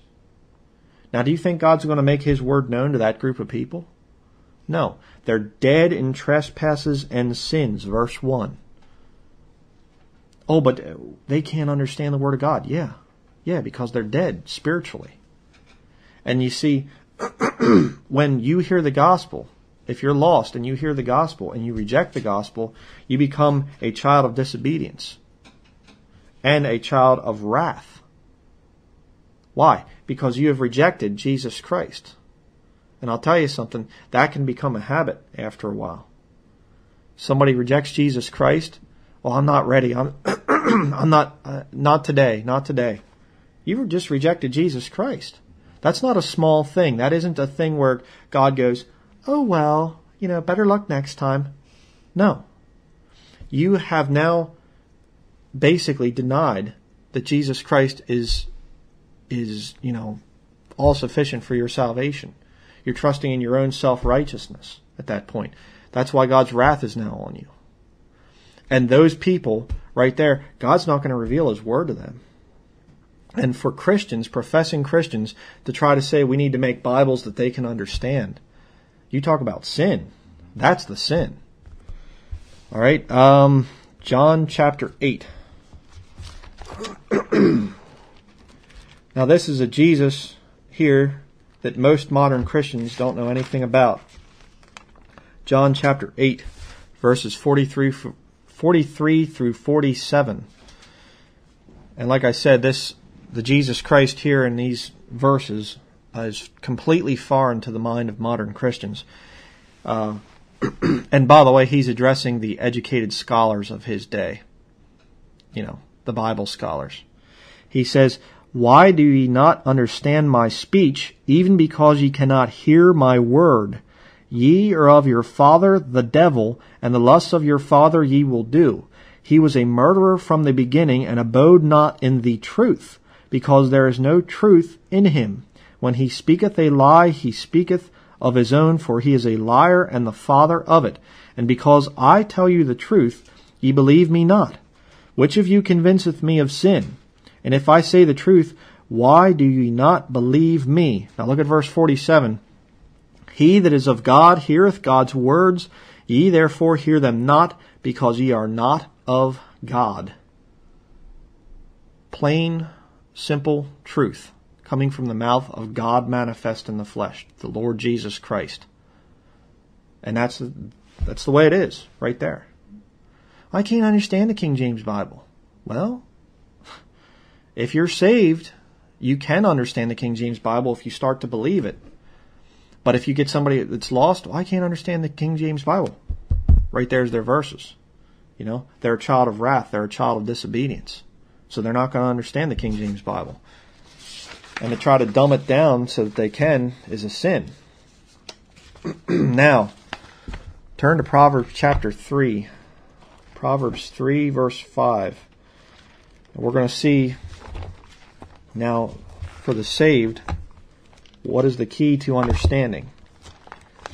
Now, do you think God's going to make His word known to that group of people? No. They're dead in trespasses and sins, verse 1. Oh, but they can't understand the Word of God. Yeah. Yeah, because they're dead spiritually. And you see, when you hear the gospel, if you're lost and you hear the gospel and you reject the gospel, you become a child of disobedience and a child of wrath. Why? Because you have rejected Jesus Christ. And I'll tell you something, that can become a habit after a while. Somebody rejects Jesus Christ. Well, I'm not ready. I'm, I'm not, uh, not today, not today. You have just rejected Jesus Christ. That's not a small thing. That isn't a thing where God goes, oh, well, you know, better luck next time. No. You have now basically denied that Jesus Christ is, is, you know, all sufficient for your salvation. You're trusting in your own self righteousness at that point. That's why God's wrath is now on you. And those people right there, God's not going to reveal His word to them. And for Christians, professing Christians, to try to say we need to make Bibles that they can understand, you talk about sin. That's the sin. All right, um, John chapter 8. now, this is a Jesus here that most modern Christians don't know anything about. John chapter 8, verses 43, 43 through 47. And like I said, this the Jesus Christ here in these verses is completely foreign to the mind of modern Christians. Uh, and by the way, he's addressing the educated scholars of his day. You know, the Bible scholars. He says, Why do ye not understand my speech, even because ye cannot hear my word? Ye are of your father the devil, and the lusts of your father ye will do. He was a murderer from the beginning, and abode not in the truth because there is no truth in him. When he speaketh a lie, he speaketh of his own, for he is a liar and the father of it. And because I tell you the truth, ye believe me not. Which of you convinceth me of sin? And if I say the truth, why do ye not believe me? Now look at verse 47. He that is of God heareth God's words, ye therefore hear them not, because ye are not of God. plain, simple truth coming from the mouth of God manifest in the flesh, the Lord Jesus Christ. And that's that's the way it is, right there. I can't understand the King James Bible. Well, if you're saved, you can understand the King James Bible if you start to believe it. But if you get somebody that's lost, well, I can't understand the King James Bible. Right there's their verses. You know, they're a child of wrath, they're a child of disobedience. So they're not going to understand the King James Bible. And to try to dumb it down so that they can is a sin. now, turn to Proverbs chapter 3. Proverbs 3, verse 5. And we're going to see now for the saved what is the key to understanding.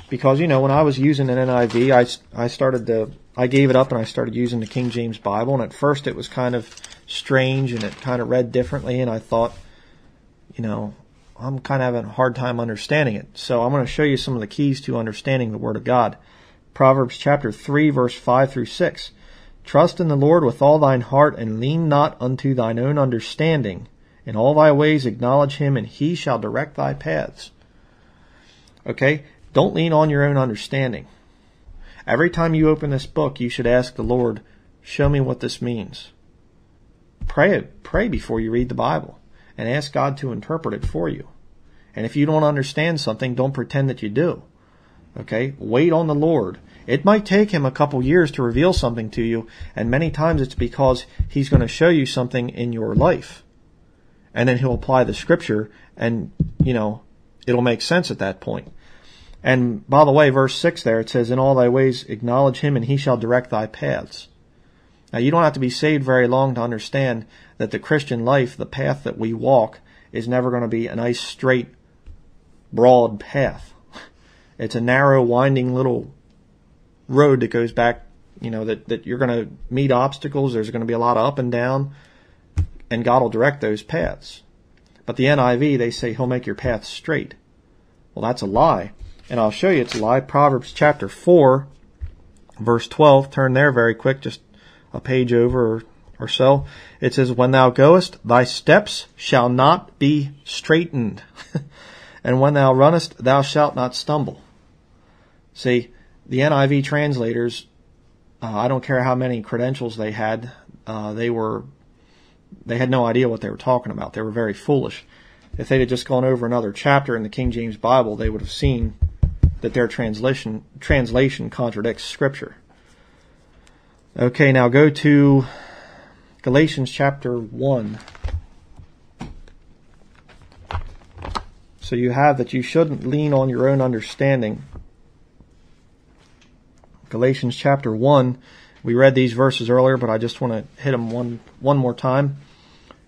Because, you know, when I was using an NIV, I, I started to, I gave it up and I started using the King James Bible. And at first it was kind of strange and it kind of read differently. And I thought, you know, I'm kind of having a hard time understanding it. So I'm going to show you some of the keys to understanding the Word of God. Proverbs chapter 3 verse 5 through 6. Trust in the Lord with all thine heart and lean not unto thine own understanding. In all thy ways acknowledge him and he shall direct thy paths. Okay? Don't lean on your own understanding. Every time you open this book, you should ask the Lord, show me what this means. Pray, pray before you read the Bible and ask God to interpret it for you. And if you don't understand something, don't pretend that you do. Okay? Wait on the Lord. It might take him a couple years to reveal something to you, and many times it's because he's going to show you something in your life. And then he'll apply the scripture, and, you know, it'll make sense at that point. And by the way, verse 6 there, it says, In all thy ways acknowledge him, and he shall direct thy paths. Now, you don't have to be saved very long to understand that the Christian life, the path that we walk, is never going to be a nice, straight, broad path. It's a narrow, winding little road that goes back, you know, that, that you're going to meet obstacles. There's going to be a lot of up and down, and God will direct those paths. But the NIV, they say He'll make your path straight. Well, that's a lie. And I'll show you it's a lie. Proverbs chapter 4, verse 12. Turn there very quick, just a page over or, or so. It says, When thou goest, thy steps shall not be straitened. and when thou runnest, thou shalt not stumble. See, the NIV translators, uh, I don't care how many credentials they had, uh, they were, they had no idea what they were talking about. They were very foolish. If they'd have just gone over another chapter in the King James Bible, they would have seen that their translation translation contradicts Scripture. Okay, now go to Galatians chapter 1. So you have that you shouldn't lean on your own understanding. Galatians chapter 1. We read these verses earlier, but I just want to hit them one, one more time.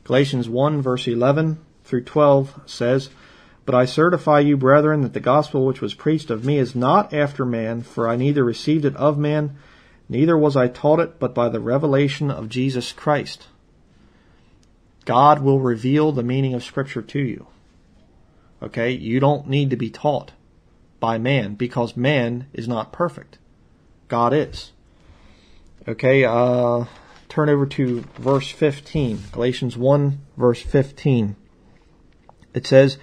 Galatians 1 verse 11 through 12 says, But I certify you, brethren, that the gospel which was preached of me is not after man, for I neither received it of man, Neither was I taught it, but by the revelation of Jesus Christ. God will reveal the meaning of Scripture to you. Okay? You don't need to be taught by man because man is not perfect. God is. Okay, uh, turn over to verse 15. Galatians 1, verse 15. It says,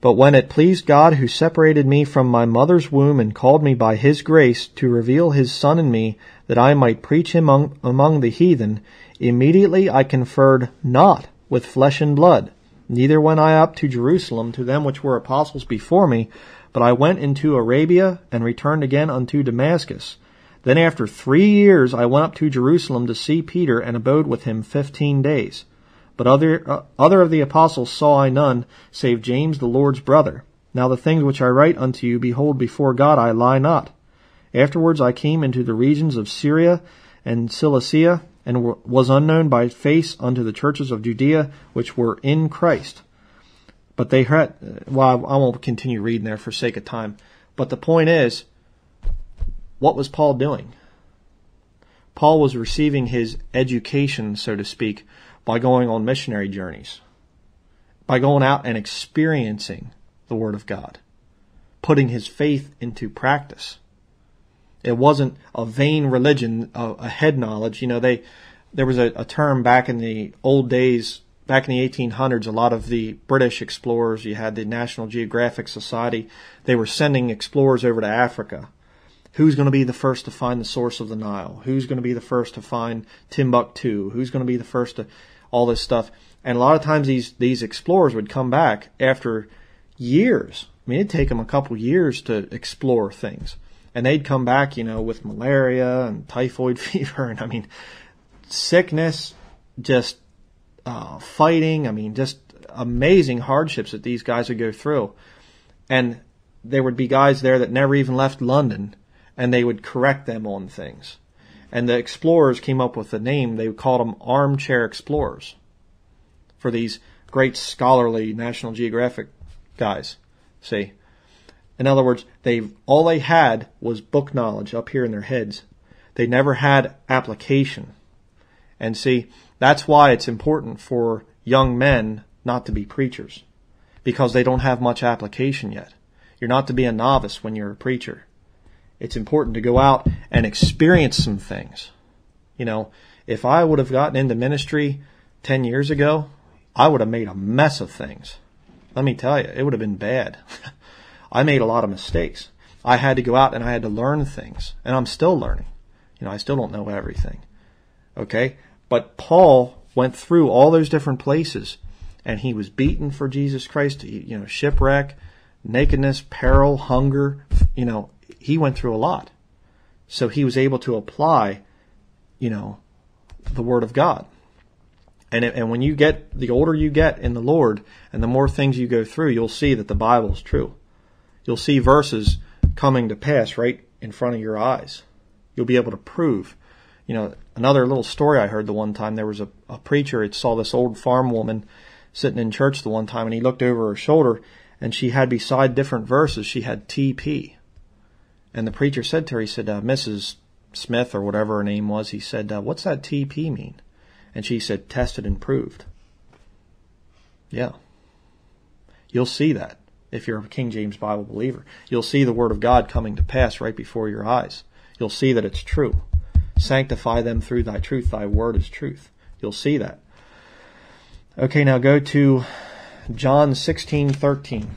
but when it pleased God who separated me from my mother's womb and called me by his grace to reveal his son in me that I might preach him among, among the heathen, immediately I conferred not with flesh and blood, neither went I up to Jerusalem to them which were apostles before me, but I went into Arabia and returned again unto Damascus. Then after three years I went up to Jerusalem to see Peter and abode with him fifteen days. But other, uh, other of the apostles saw I none, save James the Lord's brother. Now the things which I write unto you, behold, before God I lie not. Afterwards I came into the regions of Syria and Cilicia, and was unknown by face unto the churches of Judea, which were in Christ. But they had, well, I won't continue reading there for sake of time. But the point is, what was Paul doing? Paul was receiving his education, so to speak, by going on missionary journeys, by going out and experiencing the Word of God, putting his faith into practice. It wasn't a vain religion, a, a head knowledge. You know, they there was a, a term back in the old days, back in the 1800s, a lot of the British explorers, you had the National Geographic Society, they were sending explorers over to Africa. Who's going to be the first to find the source of the Nile? Who's going to be the first to find Timbuktu? Who's going to be the first to all this stuff? And a lot of times these these explorers would come back after years. I mean, it'd take them a couple years to explore things, and they'd come back, you know, with malaria and typhoid fever, and I mean, sickness, just uh, fighting. I mean, just amazing hardships that these guys would go through. And there would be guys there that never even left London, and they would correct them on things. And the explorers came up with the name, they called them armchair explorers for these great scholarly National Geographic guys. See? In other words, they all they had was book knowledge up here in their heads. They never had application. And see, that's why it's important for young men not to be preachers. Because they don't have much application yet. You're not to be a novice when you're a preacher. It's important to go out and experience some things. You know, if I would have gotten into ministry 10 years ago, I would have made a mess of things. Let me tell you, it would have been bad. I made a lot of mistakes. I had to go out and I had to learn things, and I'm still learning. You know, I still don't know everything. Okay? But Paul went through all those different places and he was beaten for Jesus Christ, you know, shipwreck, nakedness, peril, hunger, you know, he went through a lot. So he was able to apply, you know, the word of God. And and when you get the older you get in the Lord and the more things you go through, you'll see that the Bible is true. You'll see verses coming to pass right in front of your eyes. You'll be able to prove you know, another little story I heard the one time, there was a, a preacher, it saw this old farm woman sitting in church the one time and he looked over her shoulder and she had beside different verses, she had TP. And the preacher said to her, he said, uh, Mrs. Smith or whatever her name was, he said, uh, what's that TP mean? And she said, tested and proved. Yeah. You'll see that if you're a King James Bible believer. You'll see the Word of God coming to pass right before your eyes. You'll see that it's true. Sanctify them through thy truth. Thy word is truth. You'll see that. Okay, now go to John 16, 13.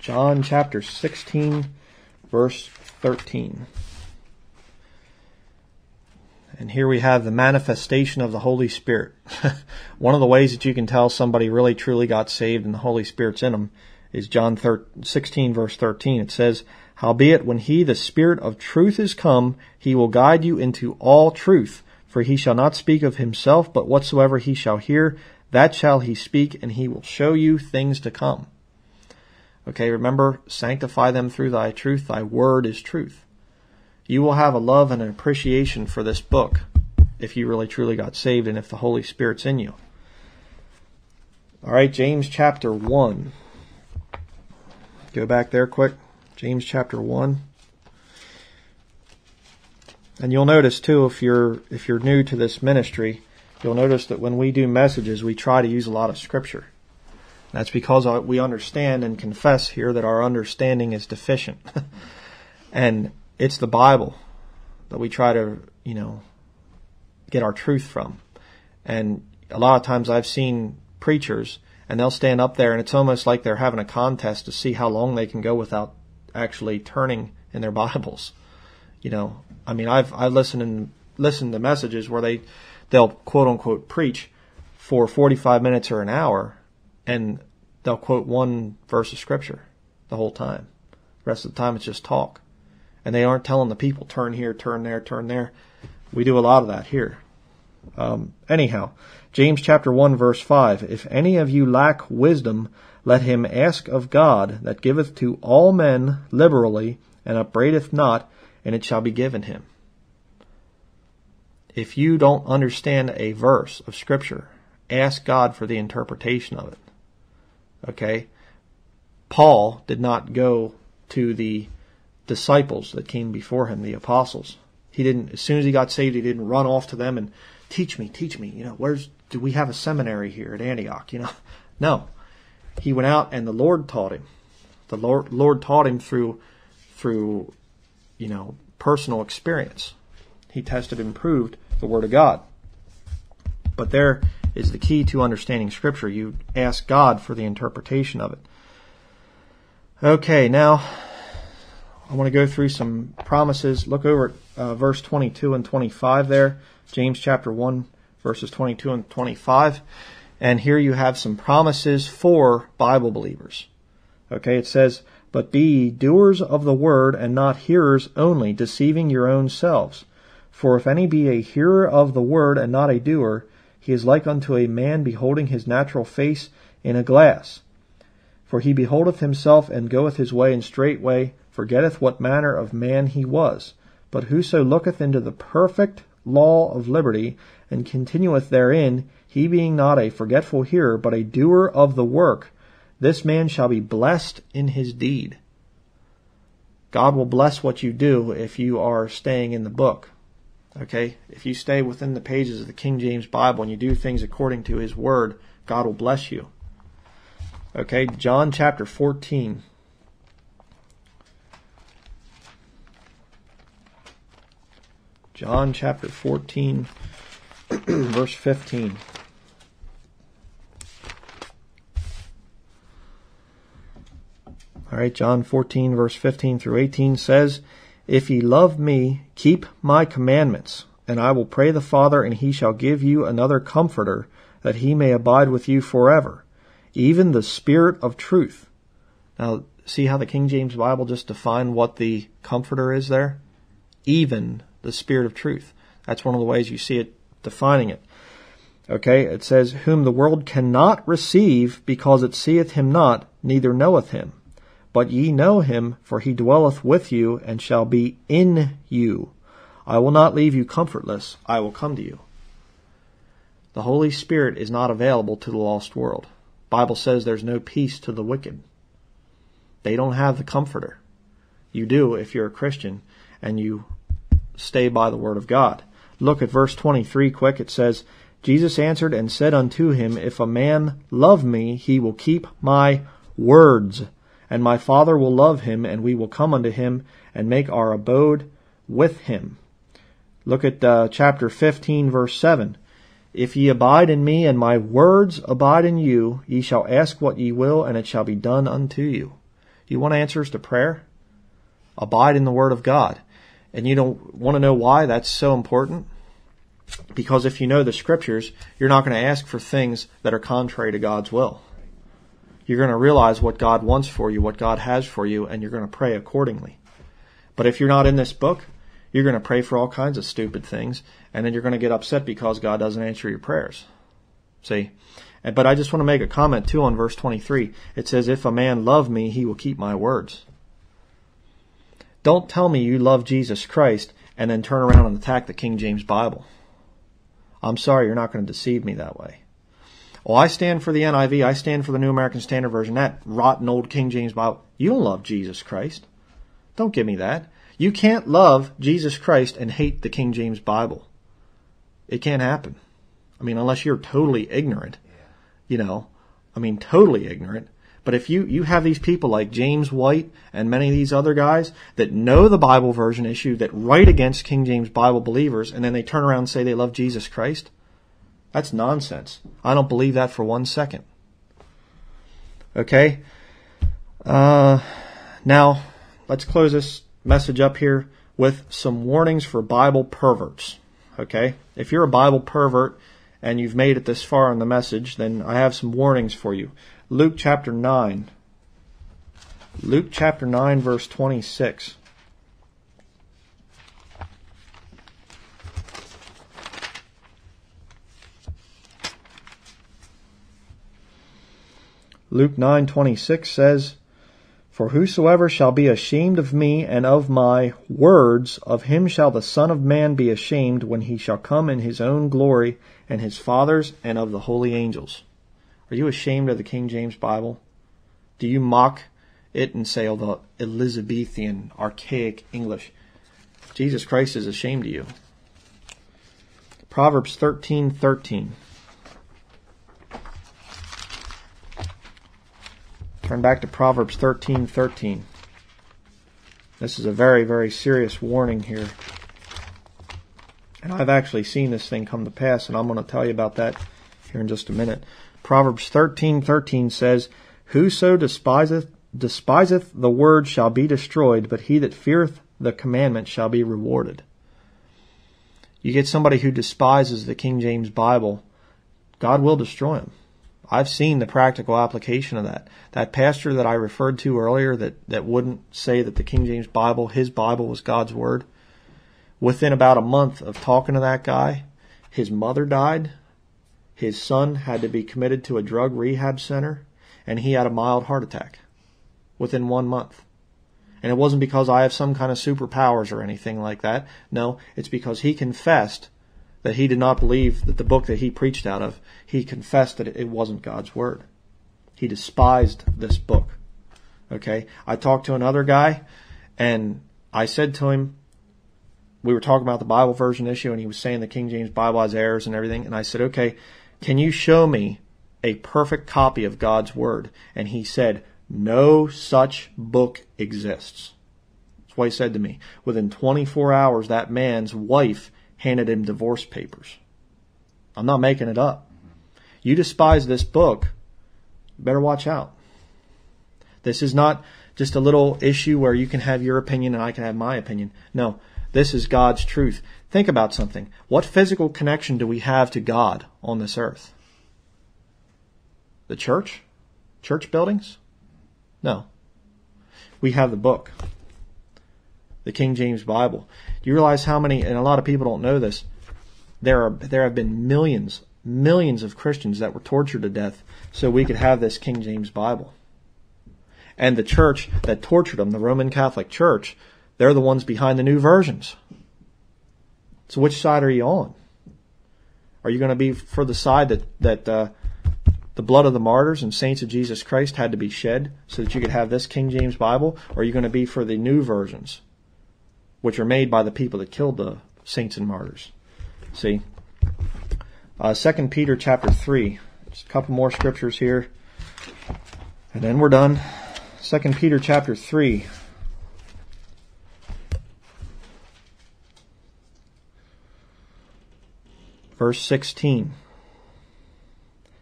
John chapter 16, verse 13. And here we have the manifestation of the Holy Spirit. One of the ways that you can tell somebody really truly got saved and the Holy Spirit's in them is John 16 verse 13. It says, Howbeit, when he, the Spirit of truth, is come, he will guide you into all truth. For he shall not speak of himself, but whatsoever he shall hear, that shall he speak, and he will show you things to come. Okay, remember, sanctify them through thy truth. Thy word is truth. You will have a love and an appreciation for this book if you really truly got saved and if the Holy Spirit's in you. All right, James chapter 1. Go back there quick. James chapter 1. And you'll notice too if you're if you're new to this ministry, you'll notice that when we do messages, we try to use a lot of scripture. That's because we understand and confess here that our understanding is deficient. and it's the Bible that we try to, you know, get our truth from. And a lot of times I've seen preachers and they'll stand up there and it's almost like they're having a contest to see how long they can go without actually turning in their Bibles. You know, I mean, I've I listened and listened to messages where they they'll quote unquote preach for 45 minutes or an hour, and they'll quote one verse of scripture the whole time. The rest of the time it's just talk, and they aren't telling the people turn here, turn there, turn there. We do a lot of that here. Um, anyhow, James chapter 1 verse 5, if any of you lack wisdom, let him ask of God that giveth to all men liberally and upbraideth not, and it shall be given him. If you don't understand a verse of scripture, ask God for the interpretation of it. Okay? Paul did not go to the disciples that came before him, the apostles. He didn't, as soon as he got saved, he didn't run off to them and teach me, teach me. You know, where's, do we have a seminary here at Antioch? You know, no he went out and the Lord taught him. The Lord, Lord taught him through, through, you know, personal experience. He tested and proved the Word of God. But there is the key to understanding Scripture. You ask God for the interpretation of it. Okay, now I want to go through some promises. Look over at uh, verse 22 and 25 there, James chapter 1, verses 22 and 25. And here you have some promises for Bible believers. Okay, it says, But be ye doers of the word and not hearers only, deceiving your own selves. For if any be a hearer of the word and not a doer, he is like unto a man beholding his natural face in a glass. For he beholdeth himself and goeth his way, and straightway forgetteth what manner of man he was. But whoso looketh into the perfect law of liberty, and continueth therein, he being not a forgetful hearer, but a doer of the work, this man shall be blessed in his deed. God will bless what you do if you are staying in the book. Okay? If you stay within the pages of the King James Bible and you do things according to his word, God will bless you. Okay? John chapter 14. John chapter 14, verse 15. All right, John 14, verse 15 through 18 says, If ye love me, keep my commandments, and I will pray the Father, and he shall give you another comforter, that he may abide with you forever, even the Spirit of truth. Now, see how the King James Bible just defined what the comforter is there? Even the Spirit of truth. That's one of the ways you see it defining it. Okay, it says, Whom the world cannot receive, because it seeth him not, neither knoweth him. But ye know him, for he dwelleth with you, and shall be in you. I will not leave you comfortless, I will come to you. The Holy Spirit is not available to the lost world. Bible says there's no peace to the wicked. They don't have the comforter. You do if you're a Christian and you stay by the word of God. Look at verse 23 quick. It says, Jesus answered and said unto him, If a man love me, he will keep my words and my Father will love him, and we will come unto him and make our abode with him. Look at uh, chapter 15, verse 7. If ye abide in me, and my words abide in you, ye shall ask what ye will, and it shall be done unto you. You want answers to prayer? Abide in the Word of God. And you don't want to know why that's so important? Because if you know the Scriptures, you're not going to ask for things that are contrary to God's will you're going to realize what God wants for you, what God has for you, and you're going to pray accordingly. But if you're not in this book, you're going to pray for all kinds of stupid things, and then you're going to get upset because God doesn't answer your prayers. See? But I just want to make a comment too on verse 23. It says, If a man love me, he will keep my words. Don't tell me you love Jesus Christ and then turn around and attack the King James Bible. I'm sorry, you're not going to deceive me that way. Well, I stand for the NIV. I stand for the New American Standard Version. That rotten old King James Bible. You don't love Jesus Christ. Don't give me that. You can't love Jesus Christ and hate the King James Bible. It can't happen. I mean, unless you're totally ignorant. You know, I mean, totally ignorant. But if you, you have these people like James White and many of these other guys that know the Bible version issue, that write against King James Bible believers, and then they turn around and say they love Jesus Christ, that's nonsense. I don't believe that for one second. Okay? Uh, now, let's close this message up here with some warnings for Bible perverts. Okay? If you're a Bible pervert and you've made it this far in the message, then I have some warnings for you. Luke chapter 9. Luke chapter 9, verse 26. Luke 9:26 says, "For whosoever shall be ashamed of me and of my words, of him shall the Son of man be ashamed when he shall come in his own glory and his Father's and of the holy angels." Are you ashamed of the King James Bible? Do you mock it and say, oh, the Elizabethan, archaic English? Jesus Christ is ashamed of you. Proverbs 13:13. Turn back to Proverbs 13:13. This is a very very serious warning here. And I've actually seen this thing come to pass, and I'm going to tell you about that here in just a minute. Proverbs thirteen thirteen says, Whoso despiseth despiseth the word shall be destroyed, but he that feareth the commandment shall be rewarded. You get somebody who despises the King James Bible, God will destroy him. I've seen the practical application of that. That pastor that I referred to earlier that, that wouldn't say that the King James Bible, his Bible was God's Word, within about a month of talking to that guy, his mother died, his son had to be committed to a drug rehab center, and he had a mild heart attack within one month. And it wasn't because I have some kind of superpowers or anything like that. No, it's because he confessed that he did not believe that the book that he preached out of, he confessed that it wasn't God's word. He despised this book. Okay. I talked to another guy and I said to him, we were talking about the Bible version issue and he was saying the King James Bible has errors and everything. And I said, okay, can you show me a perfect copy of God's word? And he said, no such book exists. That's what he said to me. Within 24 hours, that man's wife handed him divorce papers. I'm not making it up. You despise this book, better watch out. This is not just a little issue where you can have your opinion and I can have my opinion. No, this is God's truth. Think about something. What physical connection do we have to God on this earth? The church? Church buildings? No. We have the book the King James Bible. Do you realize how many, and a lot of people don't know this, there are, there have been millions, millions of Christians that were tortured to death so we could have this King James Bible. And the church that tortured them, the Roman Catholic Church, they're the ones behind the new versions. So which side are you on? Are you going to be for the side that, that, uh, the blood of the martyrs and saints of Jesus Christ had to be shed so that you could have this King James Bible? Or are you going to be for the new versions? Which are made by the people that killed the saints and martyrs. See? Uh, 2 Peter chapter 3. Just a couple more scriptures here. And then we're done. 2 Peter chapter 3. Verse 16.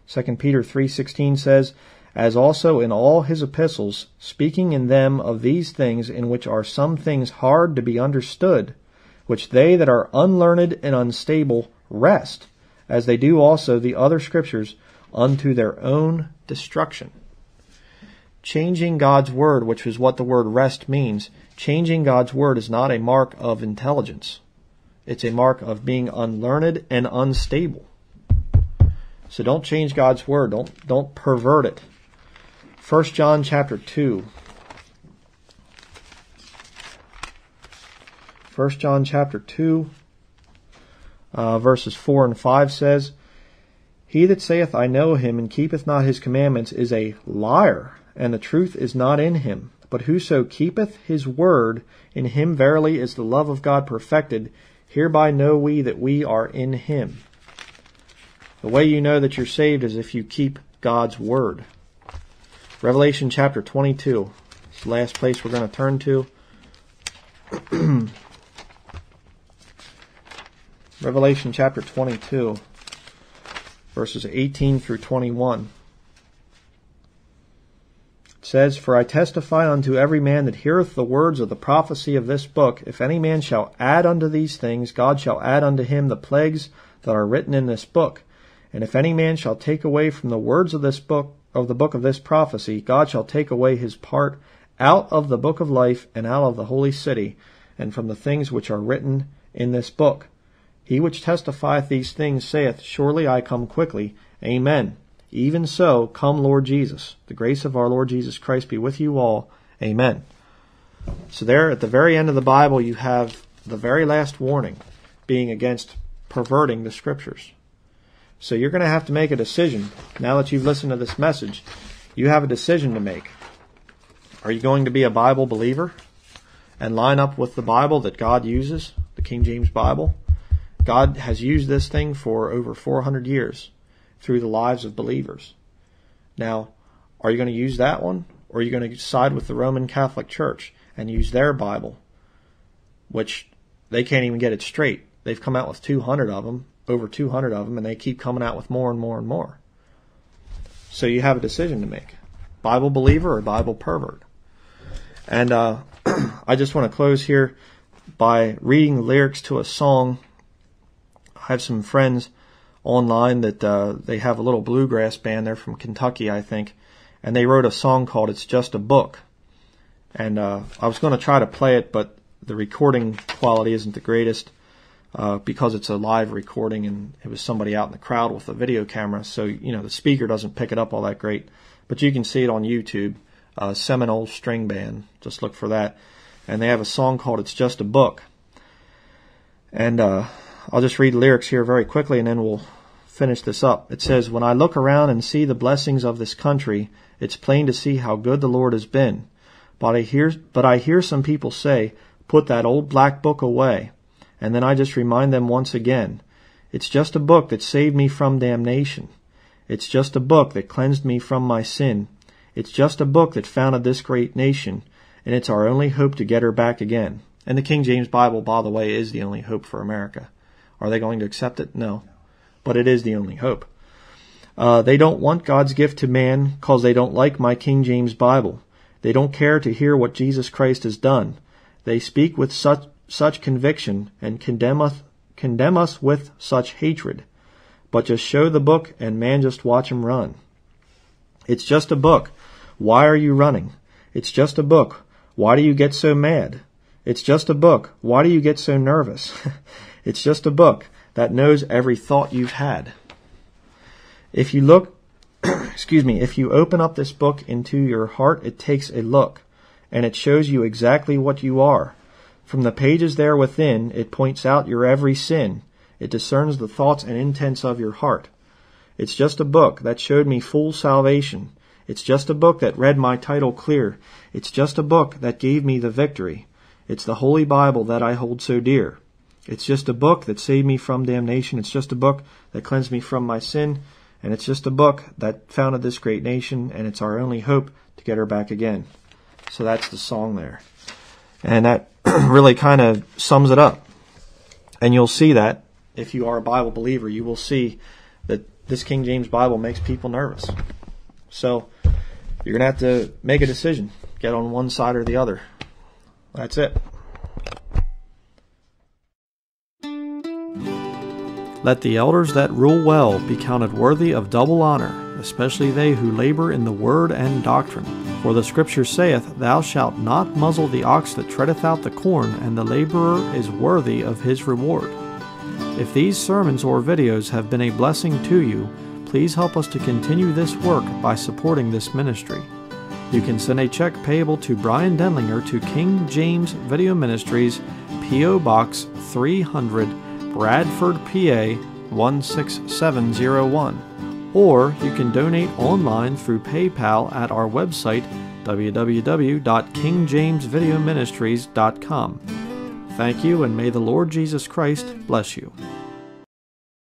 2 Peter 3:16 says, as also in all his epistles, speaking in them of these things in which are some things hard to be understood, which they that are unlearned and unstable wrest, as they do also the other scriptures, unto their own destruction. Changing God's word, which is what the word wrest means, changing God's word is not a mark of intelligence. It's a mark of being unlearned and unstable. So don't change God's word. Don't, don't pervert it. 1 John chapter 2. 1 John chapter 2, uh, verses 4 and 5 says, He that saith, I know him, and keepeth not his commandments, is a liar, and the truth is not in him. But whoso keepeth his word, in him verily is the love of God perfected. Hereby know we that we are in him. The way you know that you're saved is if you keep God's word. Revelation chapter 22. It's the last place we're going to turn to. Revelation chapter 22, verses 18 through 21. It says, For I testify unto every man that heareth the words of the prophecy of this book, if any man shall add unto these things, God shall add unto him the plagues that are written in this book. And if any man shall take away from the words of this book, of the book of this prophecy, God shall take away his part out of the book of life and out of the holy city, and from the things which are written in this book. He which testifieth these things saith, Surely I come quickly. Amen. Even so, come Lord Jesus. The grace of our Lord Jesus Christ be with you all. Amen. So there at the very end of the Bible you have the very last warning being against perverting the scriptures. So you're going to have to make a decision. Now that you've listened to this message, you have a decision to make. Are you going to be a Bible believer and line up with the Bible that God uses, the King James Bible? God has used this thing for over 400 years through the lives of believers. Now, are you going to use that one or are you going to side with the Roman Catholic Church and use their Bible, which they can't even get it straight? they've come out with 200 of them, over 200 of them, and they keep coming out with more and more and more. So you have a decision to make Bible believer or Bible pervert. And uh, I just want to close here by reading the lyrics to a song. I have some friends online that uh, they have a little bluegrass band. They're from Kentucky, I think, and they wrote a song called "It's Just a Book." And uh, I was going to try to play it, but the recording quality isn't the greatest uh, because it's a live recording, and it was somebody out in the crowd with a video camera, so you know the speaker doesn't pick it up all that great. But you can see it on YouTube. Uh, Seminole String Band. Just look for that. And they have a song called "It's Just a Book." And uh, I'll just read lyrics here very quickly, and then we'll finish this up. It says, When I look around and see the blessings of this country, it's plain to see how good the Lord has been. But I hear, but I hear some people say, Put that old black book away. And then I just remind them once again, It's just a book that saved me from damnation. It's just a book that cleansed me from my sin. It's just a book that founded this great nation, and it's our only hope to get her back again. And the King James Bible, by the way, is the only hope for America. Are they going to accept it? No but it is the only hope. Uh, they don't want God's gift to man because they don't like my King James Bible. They don't care to hear what Jesus Christ has done. They speak with such such conviction and condemn us, condemn us with such hatred. But just show the book and man just watch him run. It's just a book. Why are you running? It's just a book. Why do you get so mad? It's just a book. Why do you get so nervous? it's just a book that knows every thought you've had. If you look, excuse me, if you open up this book into your heart, it takes a look and it shows you exactly what you are. From the pages there within, it points out your every sin. It discerns the thoughts and intents of your heart. It's just a book that showed me full salvation. It's just a book that read my title clear. It's just a book that gave me the victory. It's the Holy Bible that I hold so dear. It's just a book that saved me from damnation. It's just a book that cleansed me from my sin. And it's just a book that founded this great nation. And it's our only hope to get her back again. So that's the song there. And that really kind of sums it up. And you'll see that if you are a Bible believer, you will see that this King James Bible makes people nervous. So you're going to have to make a decision. Get on one side or the other. That's it. Let the elders that rule well be counted worthy of double honor, especially they who labor in the word and doctrine. For the Scripture saith, Thou shalt not muzzle the ox that treadeth out the corn, and the laborer is worthy of his reward. If these sermons or videos have been a blessing to you, please help us to continue this work by supporting this ministry. You can send a check payable to Bryan Denlinger to King James Video Ministries, P.O. Box 300. Bradford, PA 16701. Or you can donate online through PayPal at our website www.kingjamesvideoministries.com. Thank you, and may the Lord Jesus Christ bless you.